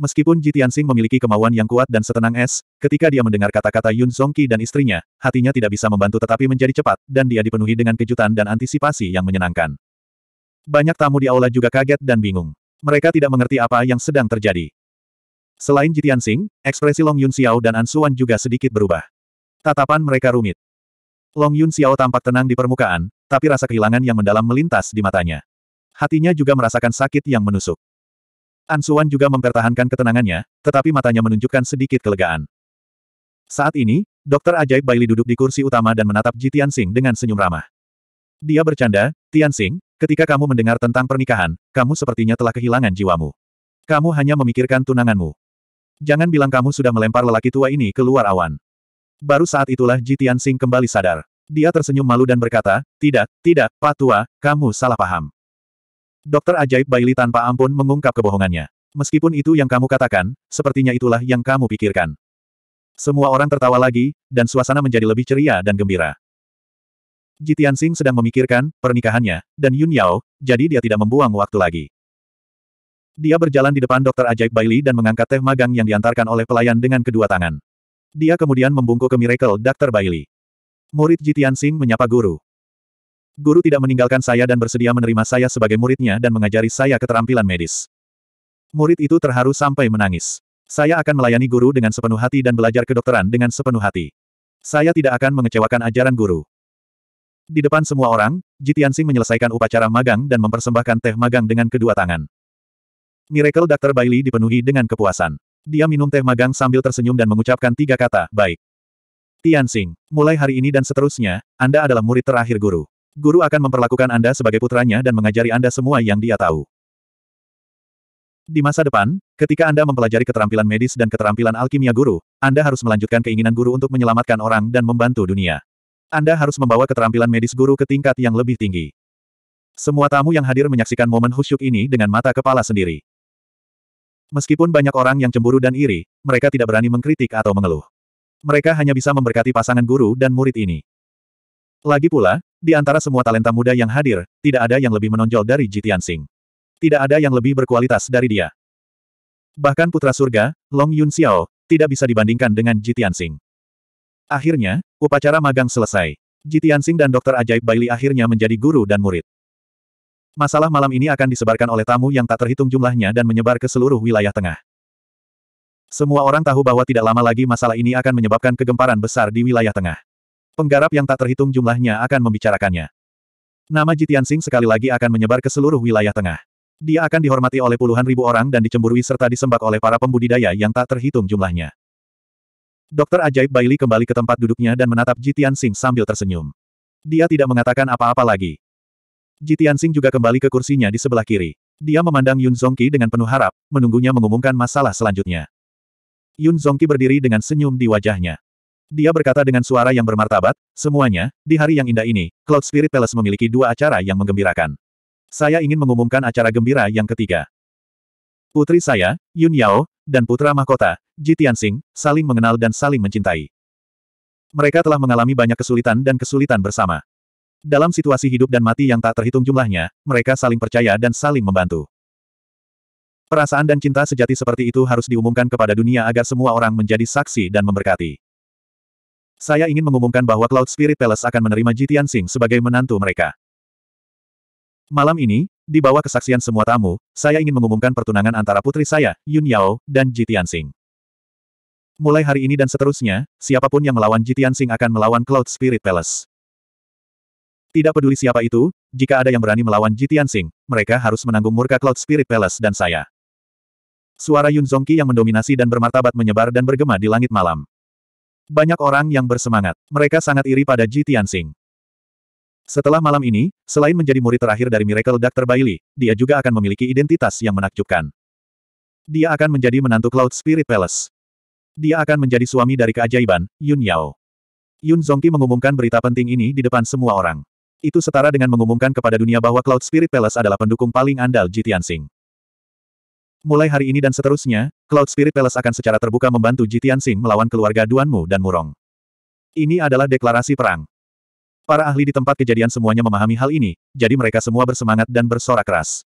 Meskipun Ji Tianxing memiliki kemauan yang kuat dan setenang es, ketika dia mendengar kata-kata Yun Zongqi dan istrinya, hatinya tidak bisa membantu tetapi menjadi cepat, dan dia dipenuhi dengan kejutan dan antisipasi yang menyenangkan. Banyak tamu di aula juga kaget dan bingung. Mereka tidak mengerti apa yang sedang terjadi. Selain Ji Tianxing, ekspresi Long Yun Xiao dan An Suan juga sedikit berubah. Tatapan mereka rumit. Long Yun Xiao tampak tenang di permukaan, tapi rasa kehilangan yang mendalam melintas di matanya. Hatinya juga merasakan sakit yang menusuk. An Suan juga mempertahankan ketenangannya, tetapi matanya menunjukkan sedikit kelegaan. Saat ini, Dokter Ajaib Bailey duduk di kursi utama dan menatap Ji Tianxing dengan senyum ramah. Dia bercanda, Tianxing, ketika kamu mendengar tentang pernikahan, kamu sepertinya telah kehilangan jiwamu. Kamu hanya memikirkan tunanganmu. Jangan bilang kamu sudah melempar lelaki tua ini keluar awan. Baru saat itulah Ji Tianxing kembali sadar. Dia tersenyum malu dan berkata, tidak, tidak, Pak Tua, kamu salah paham. Dokter ajaib Bailey tanpa ampun mengungkap kebohongannya. Meskipun itu yang kamu katakan, sepertinya itulah yang kamu pikirkan. Semua orang tertawa lagi, dan suasana menjadi lebih ceria dan gembira. Ji Tianxing sedang memikirkan pernikahannya, dan Yun Yao, jadi dia tidak membuang waktu lagi. Dia berjalan di depan dokter ajaib Bailey dan mengangkat teh magang yang diantarkan oleh pelayan dengan kedua tangan. Dia kemudian membungkuk ke Miracle Dr. Bailey. Murid Jitian Sing menyapa guru. Guru tidak meninggalkan saya dan bersedia menerima saya sebagai muridnya dan mengajari saya keterampilan medis. Murid itu terharu sampai menangis. Saya akan melayani guru dengan sepenuh hati dan belajar kedokteran dengan sepenuh hati. Saya tidak akan mengecewakan ajaran guru. Di depan semua orang, Jitian Sing menyelesaikan upacara magang dan mempersembahkan teh magang dengan kedua tangan. Miracle Dr. Bailey dipenuhi dengan kepuasan. Dia minum teh magang sambil tersenyum dan mengucapkan tiga kata, baik. Tianxing, mulai hari ini dan seterusnya, Anda adalah murid terakhir guru. Guru akan memperlakukan Anda sebagai putranya dan mengajari Anda semua yang dia tahu. Di masa depan, ketika Anda mempelajari keterampilan medis dan keterampilan alkimia guru, Anda harus melanjutkan keinginan guru untuk menyelamatkan orang dan membantu dunia. Anda harus membawa keterampilan medis guru ke tingkat yang lebih tinggi. Semua tamu yang hadir menyaksikan momen khusyuk ini dengan mata kepala sendiri. Meskipun banyak orang yang cemburu dan iri, mereka tidak berani mengkritik atau mengeluh. Mereka hanya bisa memberkati pasangan guru dan murid ini. Lagi pula, di antara semua talenta muda yang hadir, tidak ada yang lebih menonjol dari Jitian Sing. Tidak ada yang lebih berkualitas dari dia. Bahkan putra surga, Long Yun Xiao, tidak bisa dibandingkan dengan Ji Tianxing. Akhirnya, upacara magang selesai. Ji Tianxing dan Dokter Ajaib Bailey akhirnya menjadi guru dan murid. Masalah malam ini akan disebarkan oleh tamu yang tak terhitung jumlahnya dan menyebar ke seluruh wilayah tengah. Semua orang tahu bahwa tidak lama lagi masalah ini akan menyebabkan kegemparan besar di wilayah tengah. Penggarap yang tak terhitung jumlahnya akan membicarakannya. Nama Jitiansing sekali lagi akan menyebar ke seluruh wilayah tengah. Dia akan dihormati oleh puluhan ribu orang dan dicemburui serta disembah oleh para pembudidaya yang tak terhitung jumlahnya. Dokter ajaib Bailey kembali ke tempat duduknya dan menatap Jitiansing sambil tersenyum. Dia tidak mengatakan apa-apa lagi. Jitiansing juga kembali ke kursinya di sebelah kiri. Dia memandang Yun Zongqi dengan penuh harap, menunggunya mengumumkan masalah selanjutnya. Yun Zongqi berdiri dengan senyum di wajahnya. Dia berkata dengan suara yang bermartabat, semuanya, di hari yang indah ini, Cloud Spirit Palace memiliki dua acara yang menggembirakan. Saya ingin mengumumkan acara gembira yang ketiga. Putri saya, Yun Yao, dan putra mahkota, Ji Tianxing, saling mengenal dan saling mencintai. Mereka telah mengalami banyak kesulitan dan kesulitan bersama. Dalam situasi hidup dan mati yang tak terhitung jumlahnya, mereka saling percaya dan saling membantu. Perasaan dan cinta sejati seperti itu harus diumumkan kepada dunia agar semua orang menjadi saksi dan memberkati. Saya ingin mengumumkan bahwa Cloud Spirit Palace akan menerima Jitian Sing sebagai menantu mereka. Malam ini, di bawah kesaksian semua tamu, saya ingin mengumumkan pertunangan antara putri saya, Yun Yao, dan Jitian Sing. Mulai hari ini dan seterusnya, siapa pun yang melawan Jitian Sing akan melawan Cloud Spirit Palace. Tidak peduli siapa itu, jika ada yang berani melawan Jitian Sing, mereka harus menanggung murka Cloud Spirit Palace dan saya. Suara Yun Zongqi yang mendominasi dan bermartabat menyebar dan bergema di langit malam. Banyak orang yang bersemangat. Mereka sangat iri pada Ji Tianxing. Setelah malam ini, selain menjadi murid terakhir dari Miracle Dr. Bailey, dia juga akan memiliki identitas yang menakjubkan. Dia akan menjadi menantu Cloud Spirit Palace. Dia akan menjadi suami dari keajaiban, Yun Yao. Yun Zongqi mengumumkan berita penting ini di depan semua orang. Itu setara dengan mengumumkan kepada dunia bahwa Cloud Spirit Palace adalah pendukung paling andal Ji Tianxing. Mulai hari ini dan seterusnya, Cloud Spirit Palace akan secara terbuka membantu Jitian Sing melawan keluarga Duanmu dan Murong. Ini adalah deklarasi perang. Para ahli di tempat kejadian semuanya memahami hal ini, jadi mereka semua bersemangat dan bersorak keras.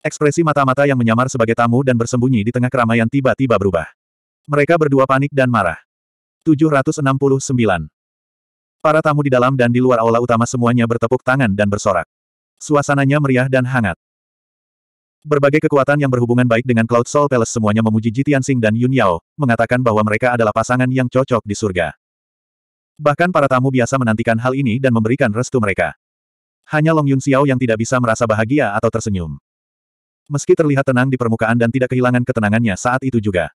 Ekspresi mata-mata yang menyamar sebagai tamu dan bersembunyi di tengah keramaian tiba-tiba berubah. Mereka berdua panik dan marah. 769. Para tamu di dalam dan di luar aula utama semuanya bertepuk tangan dan bersorak. Suasananya meriah dan hangat. Berbagai kekuatan yang berhubungan baik dengan Cloud Soul Palace semuanya memuji Jitian Sing dan Yun Yao, mengatakan bahwa mereka adalah pasangan yang cocok di surga. Bahkan para tamu biasa menantikan hal ini dan memberikan restu mereka. Hanya Long Yun Xiao yang tidak bisa merasa bahagia atau tersenyum. Meski terlihat tenang di permukaan dan tidak kehilangan ketenangannya saat itu juga.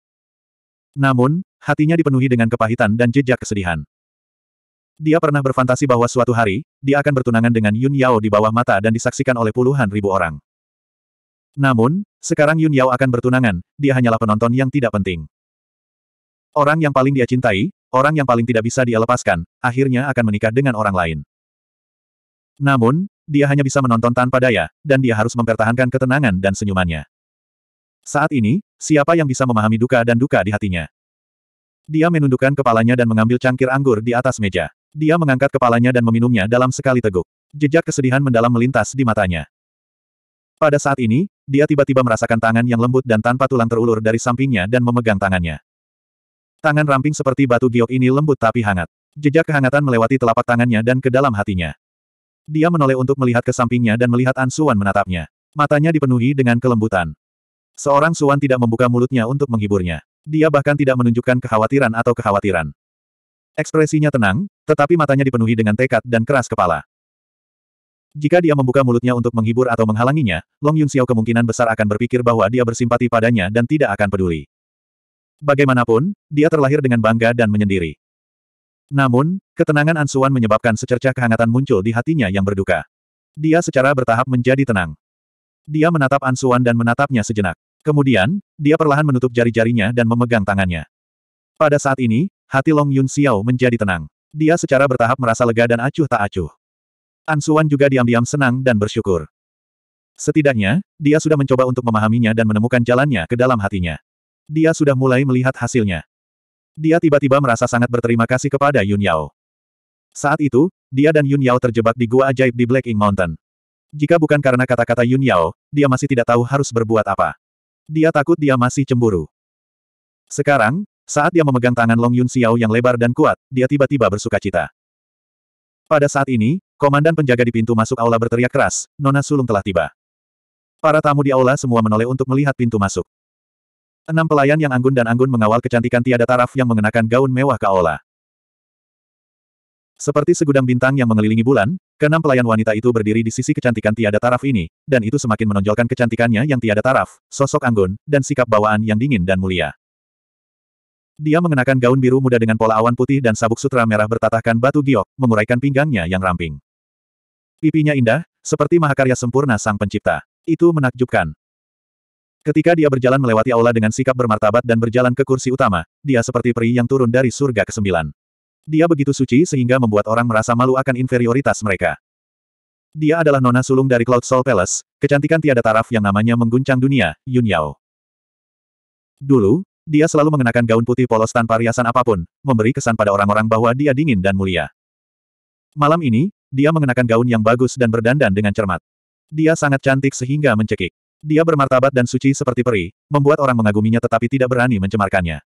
Namun, hatinya dipenuhi dengan kepahitan dan jejak kesedihan. Dia pernah berfantasi bahwa suatu hari, dia akan bertunangan dengan Yun Yao di bawah mata dan disaksikan oleh puluhan ribu orang. Namun, sekarang Yun Yao akan bertunangan, dia hanyalah penonton yang tidak penting. Orang yang paling dia cintai, orang yang paling tidak bisa dia lepaskan, akhirnya akan menikah dengan orang lain. Namun, dia hanya bisa menonton tanpa daya, dan dia harus mempertahankan ketenangan dan senyumannya. Saat ini, siapa yang bisa memahami duka dan duka di hatinya? Dia menundukkan kepalanya dan mengambil cangkir anggur di atas meja. Dia mengangkat kepalanya dan meminumnya dalam sekali teguk. Jejak kesedihan mendalam melintas di matanya. Pada saat ini, dia tiba-tiba merasakan tangan yang lembut dan tanpa tulang terulur dari sampingnya dan memegang tangannya. Tangan ramping seperti batu giok ini lembut tapi hangat. Jejak kehangatan melewati telapak tangannya dan ke dalam hatinya. Dia menoleh untuk melihat ke sampingnya dan melihat Ansuan menatapnya. Matanya dipenuhi dengan kelembutan. Seorang Suan tidak membuka mulutnya untuk menghiburnya. Dia bahkan tidak menunjukkan kekhawatiran atau kekhawatiran. Ekspresinya tenang, tetapi matanya dipenuhi dengan tekad dan keras kepala. Jika dia membuka mulutnya untuk menghibur atau menghalanginya, Long Yun Xiao kemungkinan besar akan berpikir bahwa dia bersimpati padanya dan tidak akan peduli. Bagaimanapun, dia terlahir dengan bangga dan menyendiri. Namun, ketenangan Ansuan menyebabkan secercah kehangatan muncul di hatinya yang berduka. Dia secara bertahap menjadi tenang. Dia menatap Ansuan dan menatapnya sejenak. Kemudian, dia perlahan menutup jari-jarinya dan memegang tangannya. Pada saat ini, hati Long Yun Xiao menjadi tenang. Dia secara bertahap merasa lega dan acuh tak acuh. Ansuan juga diam-diam senang dan bersyukur. Setidaknya, dia sudah mencoba untuk memahaminya dan menemukan jalannya ke dalam hatinya. Dia sudah mulai melihat hasilnya. Dia tiba-tiba merasa sangat berterima kasih kepada Yun Yao. Saat itu, dia dan Yun Yao terjebak di gua ajaib di Black Ink Mountain. Jika bukan karena kata-kata Yun Yao, dia masih tidak tahu harus berbuat apa. Dia takut dia masih cemburu. Sekarang, saat dia memegang tangan Long Yun Xiao yang lebar dan kuat, dia tiba-tiba bersuka cita. Pada saat ini, komandan penjaga di pintu masuk aula berteriak keras, Nona Sulung telah tiba. Para tamu di aula semua menoleh untuk melihat pintu masuk. Enam pelayan yang anggun dan anggun mengawal kecantikan tiada taraf yang mengenakan gaun mewah ke aula. Seperti segudang bintang yang mengelilingi bulan, keenam pelayan wanita itu berdiri di sisi kecantikan tiada taraf ini, dan itu semakin menonjolkan kecantikannya yang tiada taraf, sosok anggun, dan sikap bawaan yang dingin dan mulia. Dia mengenakan gaun biru muda dengan pola awan putih dan sabuk sutra merah bertatahkan batu giok, menguraikan pinggangnya yang ramping. Pipinya indah, seperti mahakarya sempurna sang pencipta. Itu menakjubkan. Ketika dia berjalan melewati aula dengan sikap bermartabat dan berjalan ke kursi utama, dia seperti peri yang turun dari surga kesembilan. Dia begitu suci sehingga membuat orang merasa malu akan inferioritas mereka. Dia adalah nona sulung dari Cloud Soul Palace, kecantikan tiada taraf yang namanya mengguncang dunia, Yun Yao. Dulu, dia selalu mengenakan gaun putih polos tanpa riasan apa pun, memberi kesan pada orang-orang bahwa dia dingin dan mulia. Malam ini, dia mengenakan gaun yang bagus dan berdandan dengan cermat. Dia sangat cantik sehingga mencekik. Dia bermartabat dan suci seperti peri, membuat orang mengaguminya tetapi tidak berani mencemarkannya.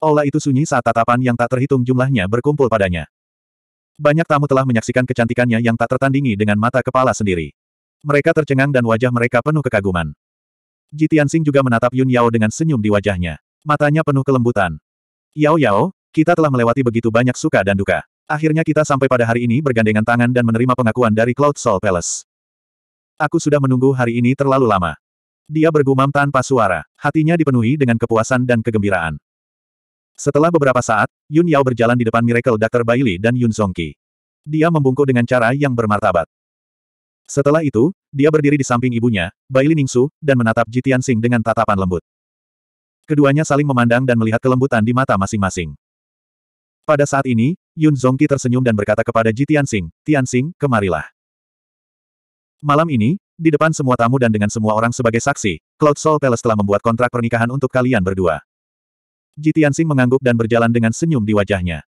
Aula itu sunyi saat tatapan yang tak terhitung jumlahnya berkumpul padanya. Banyak tamu telah menyaksikan kecantikannya yang tak tertandingi dengan mata kepala sendiri. Mereka tercengang dan wajah mereka penuh kekaguman. Ji Tianxing juga menatap Yun Yao dengan senyum di wajahnya. Matanya penuh kelembutan. Yao Yao, kita telah melewati begitu banyak suka dan duka. Akhirnya kita sampai pada hari ini bergandengan tangan dan menerima pengakuan dari Cloud Soul Palace. Aku sudah menunggu hari ini terlalu lama. Dia bergumam tanpa suara, hatinya dipenuhi dengan kepuasan dan kegembiraan. Setelah beberapa saat, Yun Yao berjalan di depan Miracle Dr. Bailey dan Yun Songqi. Dia membungkuk dengan cara yang bermartabat. Setelah itu, dia berdiri di samping ibunya, Bailey Ningsu, dan menatap Ji Tianxing dengan tatapan lembut. Keduanya saling memandang dan melihat kelembutan di mata masing-masing. Pada saat ini, Yun Zongqi tersenyum dan berkata kepada Ji Tianxing, Tianxing, kemarilah. Malam ini, di depan semua tamu dan dengan semua orang sebagai saksi, Cloud Soul Palace telah membuat kontrak pernikahan untuk kalian berdua. Ji Tianxing mengangguk dan berjalan dengan senyum di wajahnya.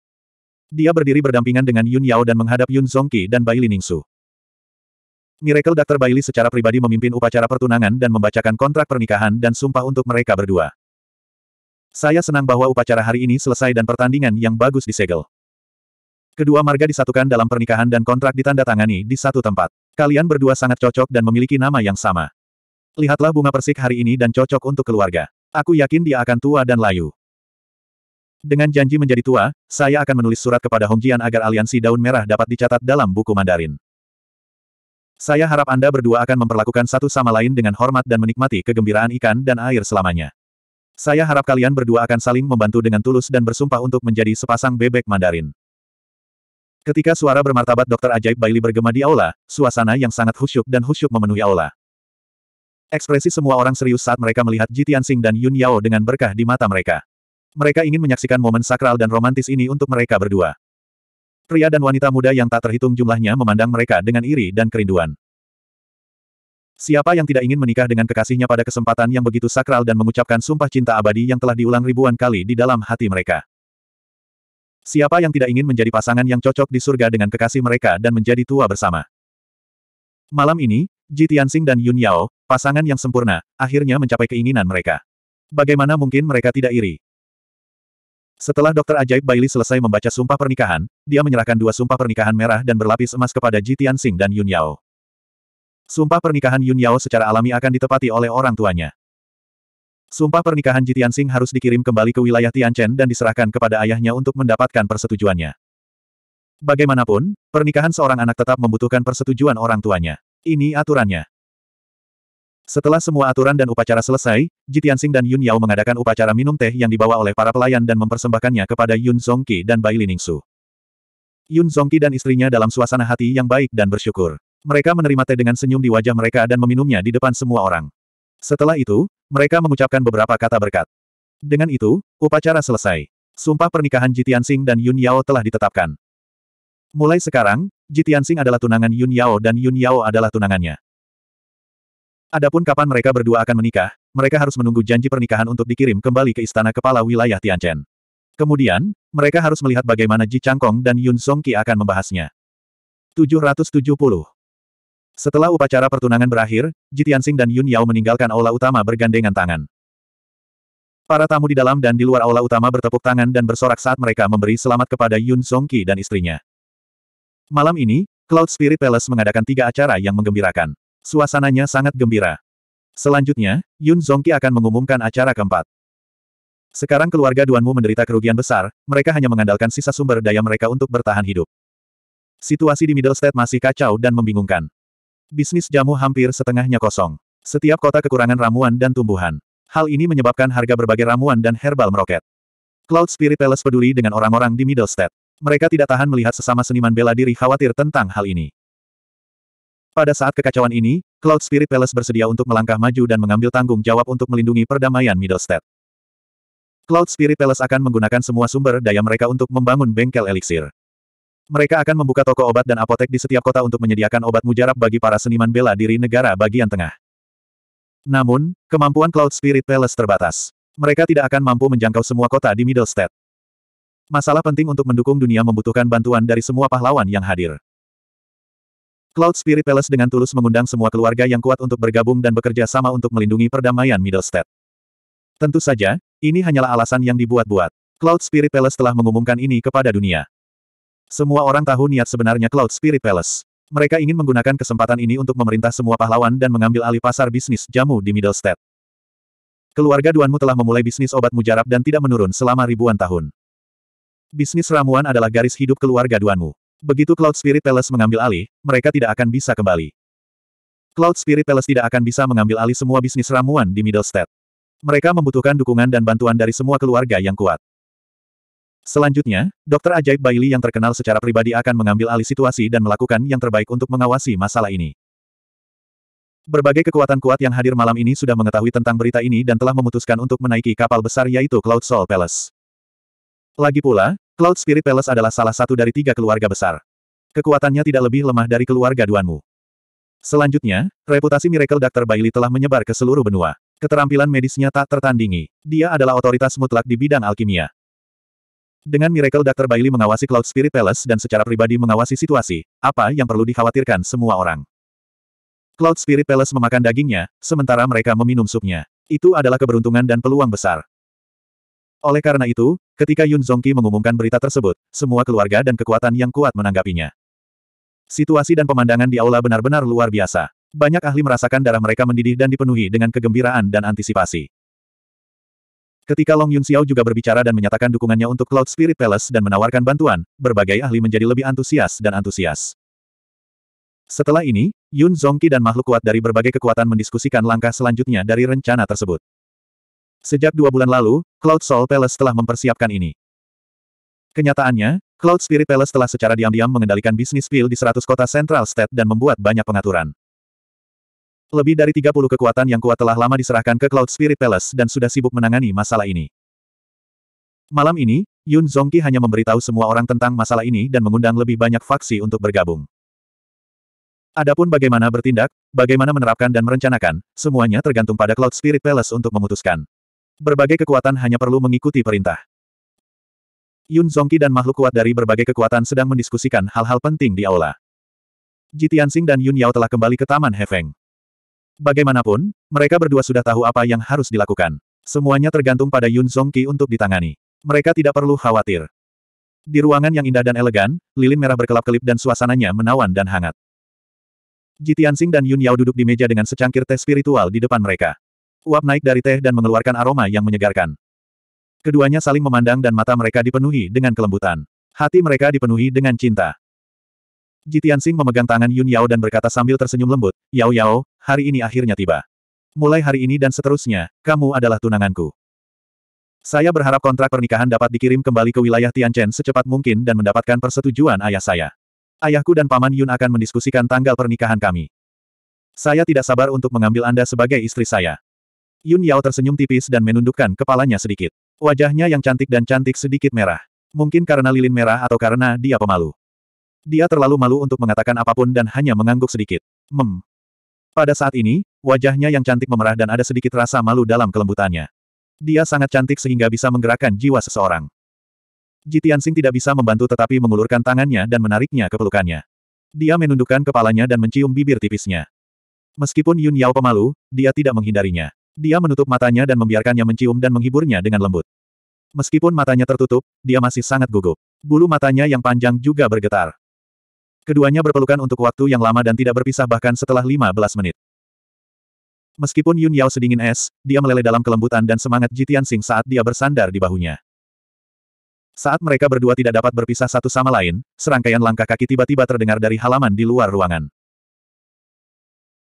Dia berdiri berdampingan dengan Yun Yao dan menghadap Yun Zongqi dan Bai Ningsu. Miracle Dr. Bailey secara pribadi memimpin upacara pertunangan dan membacakan kontrak pernikahan dan sumpah untuk mereka berdua. Saya senang bahwa upacara hari ini selesai dan pertandingan yang bagus disegel. Kedua marga disatukan dalam pernikahan dan kontrak ditandatangani di satu tempat. Kalian berdua sangat cocok dan memiliki nama yang sama. Lihatlah bunga persik hari ini dan cocok untuk keluarga. Aku yakin dia akan tua dan layu. Dengan janji menjadi tua, saya akan menulis surat kepada Hong Jian agar aliansi daun merah dapat dicatat dalam buku Mandarin. Saya harap Anda berdua akan memperlakukan satu sama lain dengan hormat dan menikmati kegembiraan ikan dan air selamanya. Saya harap kalian berdua akan saling membantu dengan tulus dan bersumpah untuk menjadi sepasang bebek Mandarin. Ketika suara bermartabat dokter ajaib Bailey bergema di aula, suasana yang sangat khusyuk dan khusyuk memenuhi aula. Ekspresi semua orang serius saat mereka melihat Ji Tianxing dan Yun Yao dengan berkah di mata mereka. Mereka ingin menyaksikan momen sakral dan romantis ini untuk mereka berdua. Pria dan wanita muda yang tak terhitung jumlahnya memandang mereka dengan iri dan kerinduan. Siapa yang tidak ingin menikah dengan kekasihnya pada kesempatan yang begitu sakral dan mengucapkan sumpah cinta abadi yang telah diulang ribuan kali di dalam hati mereka? Siapa yang tidak ingin menjadi pasangan yang cocok di surga dengan kekasih mereka dan menjadi tua bersama? Malam ini, Ji Tianxing dan Yun Yao, pasangan yang sempurna, akhirnya mencapai keinginan mereka. Bagaimana mungkin mereka tidak iri? Setelah dokter ajaib Bailey selesai membaca sumpah pernikahan, dia menyerahkan dua sumpah pernikahan merah dan berlapis emas kepada Ji Tianxing dan Yun Yao. Sumpah pernikahan Yun Yao secara alami akan ditepati oleh orang tuanya. Sumpah pernikahan Ji Tianxing harus dikirim kembali ke wilayah Tianchen dan diserahkan kepada ayahnya untuk mendapatkan persetujuannya. Bagaimanapun, pernikahan seorang anak tetap membutuhkan persetujuan orang tuanya. Ini aturannya. Setelah semua aturan dan upacara selesai, Ji Tianxing dan Yun Yao mengadakan upacara minum teh yang dibawa oleh para pelayan dan mempersembahkannya kepada Yun Zongqi dan Bai Liningsu. Yun Zongqi dan istrinya dalam suasana hati yang baik dan bersyukur. Mereka menerima teh dengan senyum di wajah mereka dan meminumnya di depan semua orang. Setelah itu, mereka mengucapkan beberapa kata berkat. Dengan itu, upacara selesai. Sumpah pernikahan Jitiansing dan Yun Yao telah ditetapkan. Mulai sekarang, Jitiansing adalah tunangan Yun Yao dan Yun Yao adalah tunangannya. Adapun kapan mereka berdua akan menikah, mereka harus menunggu janji pernikahan untuk dikirim kembali ke istana kepala wilayah Tianchen. Kemudian, mereka harus melihat bagaimana Ji Changkong dan Yun Songqi akan membahasnya. 770. Setelah upacara pertunangan berakhir, Jitiansing dan Yun Yao meninggalkan aula utama bergandengan tangan. Para tamu di dalam dan di luar aula utama bertepuk tangan dan bersorak saat mereka memberi selamat kepada Yun Zongqi dan istrinya. Malam ini, Cloud Spirit Palace mengadakan tiga acara yang menggembirakan. Suasananya sangat gembira. Selanjutnya, Yun Zongqi akan mengumumkan acara keempat. Sekarang keluarga Duanmu menderita kerugian besar, mereka hanya mengandalkan sisa sumber daya mereka untuk bertahan hidup. Situasi di Middlestead masih kacau dan membingungkan. Bisnis jamu hampir setengahnya kosong. Setiap kota kekurangan ramuan dan tumbuhan. Hal ini menyebabkan harga berbagai ramuan dan herbal meroket. Cloud Spirit Palace peduli dengan orang-orang di Middlestead. Mereka tidak tahan melihat sesama seniman bela diri khawatir tentang hal ini. Pada saat kekacauan ini, Cloud Spirit Palace bersedia untuk melangkah maju dan mengambil tanggung jawab untuk melindungi perdamaian Middlestead. Cloud Spirit Palace akan menggunakan semua sumber daya mereka untuk membangun bengkel eliksir. Mereka akan membuka toko obat dan apotek di setiap kota untuk menyediakan obat mujarab bagi para seniman bela diri negara bagian tengah. Namun, kemampuan Cloud Spirit Palace terbatas. Mereka tidak akan mampu menjangkau semua kota di Middlestead. Masalah penting untuk mendukung dunia membutuhkan bantuan dari semua pahlawan yang hadir. Cloud Spirit Palace dengan tulus mengundang semua keluarga yang kuat untuk bergabung dan bekerja sama untuk melindungi perdamaian Middlestead. Tentu saja, ini hanyalah alasan yang dibuat-buat. Cloud Spirit Palace telah mengumumkan ini kepada dunia. Semua orang tahu niat sebenarnya Cloud Spirit Palace. Mereka ingin menggunakan kesempatan ini untuk memerintah semua pahlawan dan mengambil alih pasar bisnis jamu di Middlestead. Keluarga Duanmu telah memulai bisnis obat mujarab dan tidak menurun selama ribuan tahun. Bisnis ramuan adalah garis hidup keluarga Duanmu. Begitu Cloud Spirit Palace mengambil alih, mereka tidak akan bisa kembali. Cloud Spirit Palace tidak akan bisa mengambil alih semua bisnis ramuan di Middlestead. Mereka membutuhkan dukungan dan bantuan dari semua keluarga yang kuat. Selanjutnya, Dokter Ajaib Bailey yang terkenal secara pribadi akan mengambil alih situasi dan melakukan yang terbaik untuk mengawasi masalah ini. Berbagai kekuatan kuat yang hadir malam ini sudah mengetahui tentang berita ini dan telah memutuskan untuk menaiki kapal besar yaitu Cloud Soul Palace. Lagi pula, Cloud Spirit Palace adalah salah satu dari tiga keluarga besar. Kekuatannya tidak lebih lemah dari keluarga Duanmu. Selanjutnya, reputasi Miracle Dr. Bailey telah menyebar ke seluruh benua. Keterampilan medisnya tak tertandingi. Dia adalah otoritas mutlak di bidang alkimia. Dengan Miracle Dr. Bailey mengawasi Cloud Spirit Palace dan secara pribadi mengawasi situasi, apa yang perlu dikhawatirkan semua orang? Cloud Spirit Palace memakan dagingnya, sementara mereka meminum supnya. Itu adalah keberuntungan dan peluang besar. Oleh karena itu, ketika Yun Zongqi mengumumkan berita tersebut, semua keluarga dan kekuatan yang kuat menanggapinya. Situasi dan pemandangan di aula benar-benar luar biasa. Banyak ahli merasakan darah mereka mendidih dan dipenuhi dengan kegembiraan dan antisipasi. Ketika Long Yun Xiao juga berbicara dan menyatakan dukungannya untuk Cloud Spirit Palace dan menawarkan bantuan, berbagai ahli menjadi lebih antusias dan antusias. Setelah ini, Yun Zongqi dan makhluk kuat dari berbagai kekuatan mendiskusikan langkah selanjutnya dari rencana tersebut. Sejak dua bulan lalu, Cloud Soul Palace telah mempersiapkan ini. Kenyataannya, Cloud Spirit Palace telah secara diam-diam mengendalikan bisnis pil di 100 kota Central State dan membuat banyak pengaturan. Lebih dari 30 kekuatan yang kuat telah lama diserahkan ke Cloud Spirit Palace dan sudah sibuk menangani masalah ini. Malam ini, Yun Zongqi hanya memberitahu semua orang tentang masalah ini dan mengundang lebih banyak faksi untuk bergabung. Adapun bagaimana bertindak, bagaimana menerapkan dan merencanakan, semuanya tergantung pada Cloud Spirit Palace untuk memutuskan. Berbagai kekuatan hanya perlu mengikuti perintah. Yun Zongqi dan makhluk kuat dari berbagai kekuatan sedang mendiskusikan hal-hal penting di aula. Jitiansing dan Yun Yao telah kembali ke Taman Hefeng. Bagaimanapun, mereka berdua sudah tahu apa yang harus dilakukan. Semuanya tergantung pada Yun Zongqi untuk ditangani. Mereka tidak perlu khawatir. Di ruangan yang indah dan elegan, lilin merah berkelap-kelip dan suasananya menawan dan hangat. Jitiansing dan Yun Yao duduk di meja dengan secangkir teh spiritual di depan mereka. Uap naik dari teh dan mengeluarkan aroma yang menyegarkan. Keduanya saling memandang dan mata mereka dipenuhi dengan kelembutan. Hati mereka dipenuhi dengan cinta. Jitiansing memegang tangan Yun Yao dan berkata sambil tersenyum lembut, Yao Yao, hari ini akhirnya tiba. Mulai hari ini dan seterusnya, kamu adalah tunanganku. Saya berharap kontrak pernikahan dapat dikirim kembali ke wilayah Tianchen secepat mungkin dan mendapatkan persetujuan ayah saya. Ayahku dan Paman Yun akan mendiskusikan tanggal pernikahan kami. Saya tidak sabar untuk mengambil Anda sebagai istri saya. Yun Yao tersenyum tipis dan menundukkan kepalanya sedikit. Wajahnya yang cantik dan cantik sedikit merah. Mungkin karena lilin merah atau karena dia pemalu. Dia terlalu malu untuk mengatakan apa pun dan hanya mengangguk sedikit. Mem. Pada saat ini, wajahnya yang cantik memerah dan ada sedikit rasa malu dalam kelembutannya. Dia sangat cantik sehingga bisa menggerakkan jiwa seseorang. Jitiansing tidak bisa membantu tetapi mengulurkan tangannya dan menariknya ke pelukannya. Dia menundukkan kepalanya dan mencium bibir tipisnya. Meskipun Yun Yao pemalu, dia tidak menghindarinya. Dia menutup matanya dan membiarkannya mencium dan menghiburnya dengan lembut. Meskipun matanya tertutup, dia masih sangat gugup. Bulu matanya yang panjang juga bergetar. Keduanya berpelukan untuk waktu yang lama dan tidak berpisah bahkan setelah 15 menit. Meskipun Yun Yao sedingin es, dia meleleh dalam kelembutan dan semangat Jitian Sing saat dia bersandar di bahunya. Saat mereka berdua tidak dapat berpisah satu sama lain, serangkaian langkah kaki tiba-tiba terdengar dari halaman di luar ruangan.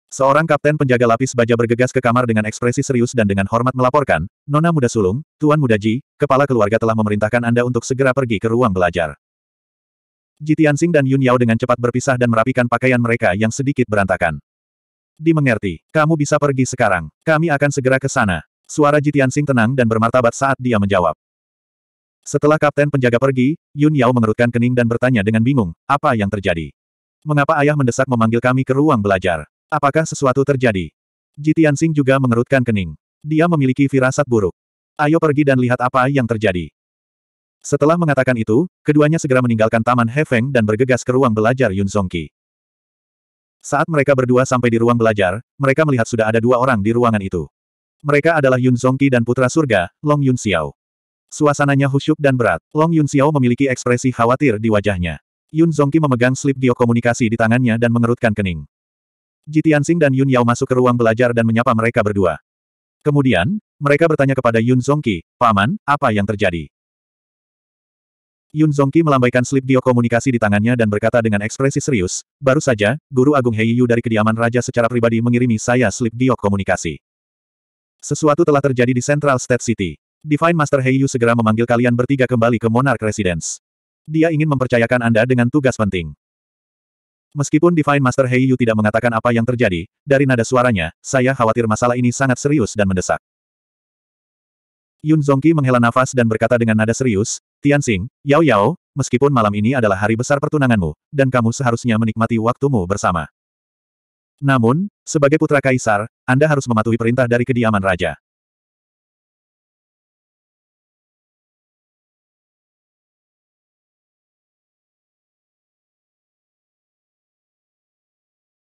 Seorang kapten penjaga lapis baja bergegas ke kamar dengan ekspresi serius dan dengan hormat melaporkan, Nona Muda Sulung, Tuan Muda Ji, kepala keluarga telah memerintahkan Anda untuk segera pergi ke ruang belajar. Ji Tianxing dan Yun Yao dengan cepat berpisah dan merapikan pakaian mereka yang sedikit berantakan. Dimengerti, kamu bisa pergi sekarang. Kami akan segera ke sana. Suara Ji Tianxing tenang dan bermartabat saat dia menjawab. Setelah kapten penjaga pergi, Yun Yao mengerutkan kening dan bertanya dengan bingung, apa yang terjadi? Mengapa ayah mendesak memanggil kami ke ruang belajar? Apakah sesuatu terjadi? Jitian Sing juga mengerutkan kening. Dia memiliki firasat buruk. Ayo pergi dan lihat apa yang terjadi. Setelah mengatakan itu, keduanya segera meninggalkan Taman Hefeng dan bergegas ke ruang belajar Yun Songqi. Saat mereka berdua sampai di ruang belajar, mereka melihat sudah ada dua orang di ruangan itu. Mereka adalah Yun Songqi dan putra surga, Long Yun Xiao. Suasananya khusyuk dan berat. Long Yun Xiao memiliki ekspresi khawatir di wajahnya. Yun Zongqi memegang slip geokomunikasi di tangannya dan mengerutkan kening. Jitian Sing dan Yun Yao masuk ke ruang belajar dan menyapa mereka berdua. Kemudian, mereka bertanya kepada Yun Zongqi, Paman, apa yang terjadi? Yun Zongqi melambaikan slip geokomunikasi di tangannya dan berkata dengan ekspresi serius, baru saja, Guru Agung Heiyu dari kediaman raja secara pribadi mengirimi saya slip geokomunikasi. Sesuatu telah terjadi di Central State City. Divine Master Heiyu segera memanggil kalian bertiga kembali ke Monarch Residence. Dia ingin mempercayakan Anda dengan tugas penting. Meskipun Divine Master Heiyu tidak mengatakan apa yang terjadi, dari nada suaranya, saya khawatir masalah ini sangat serius dan mendesak. Yun Zongqi menghela nafas dan berkata dengan nada serius, Tianxing, Yao Yao, meskipun malam ini adalah hari besar pertunanganmu, dan kamu seharusnya menikmati waktumu bersama. Namun, sebagai putra kaisar, Anda harus mematuhi perintah dari kediaman raja.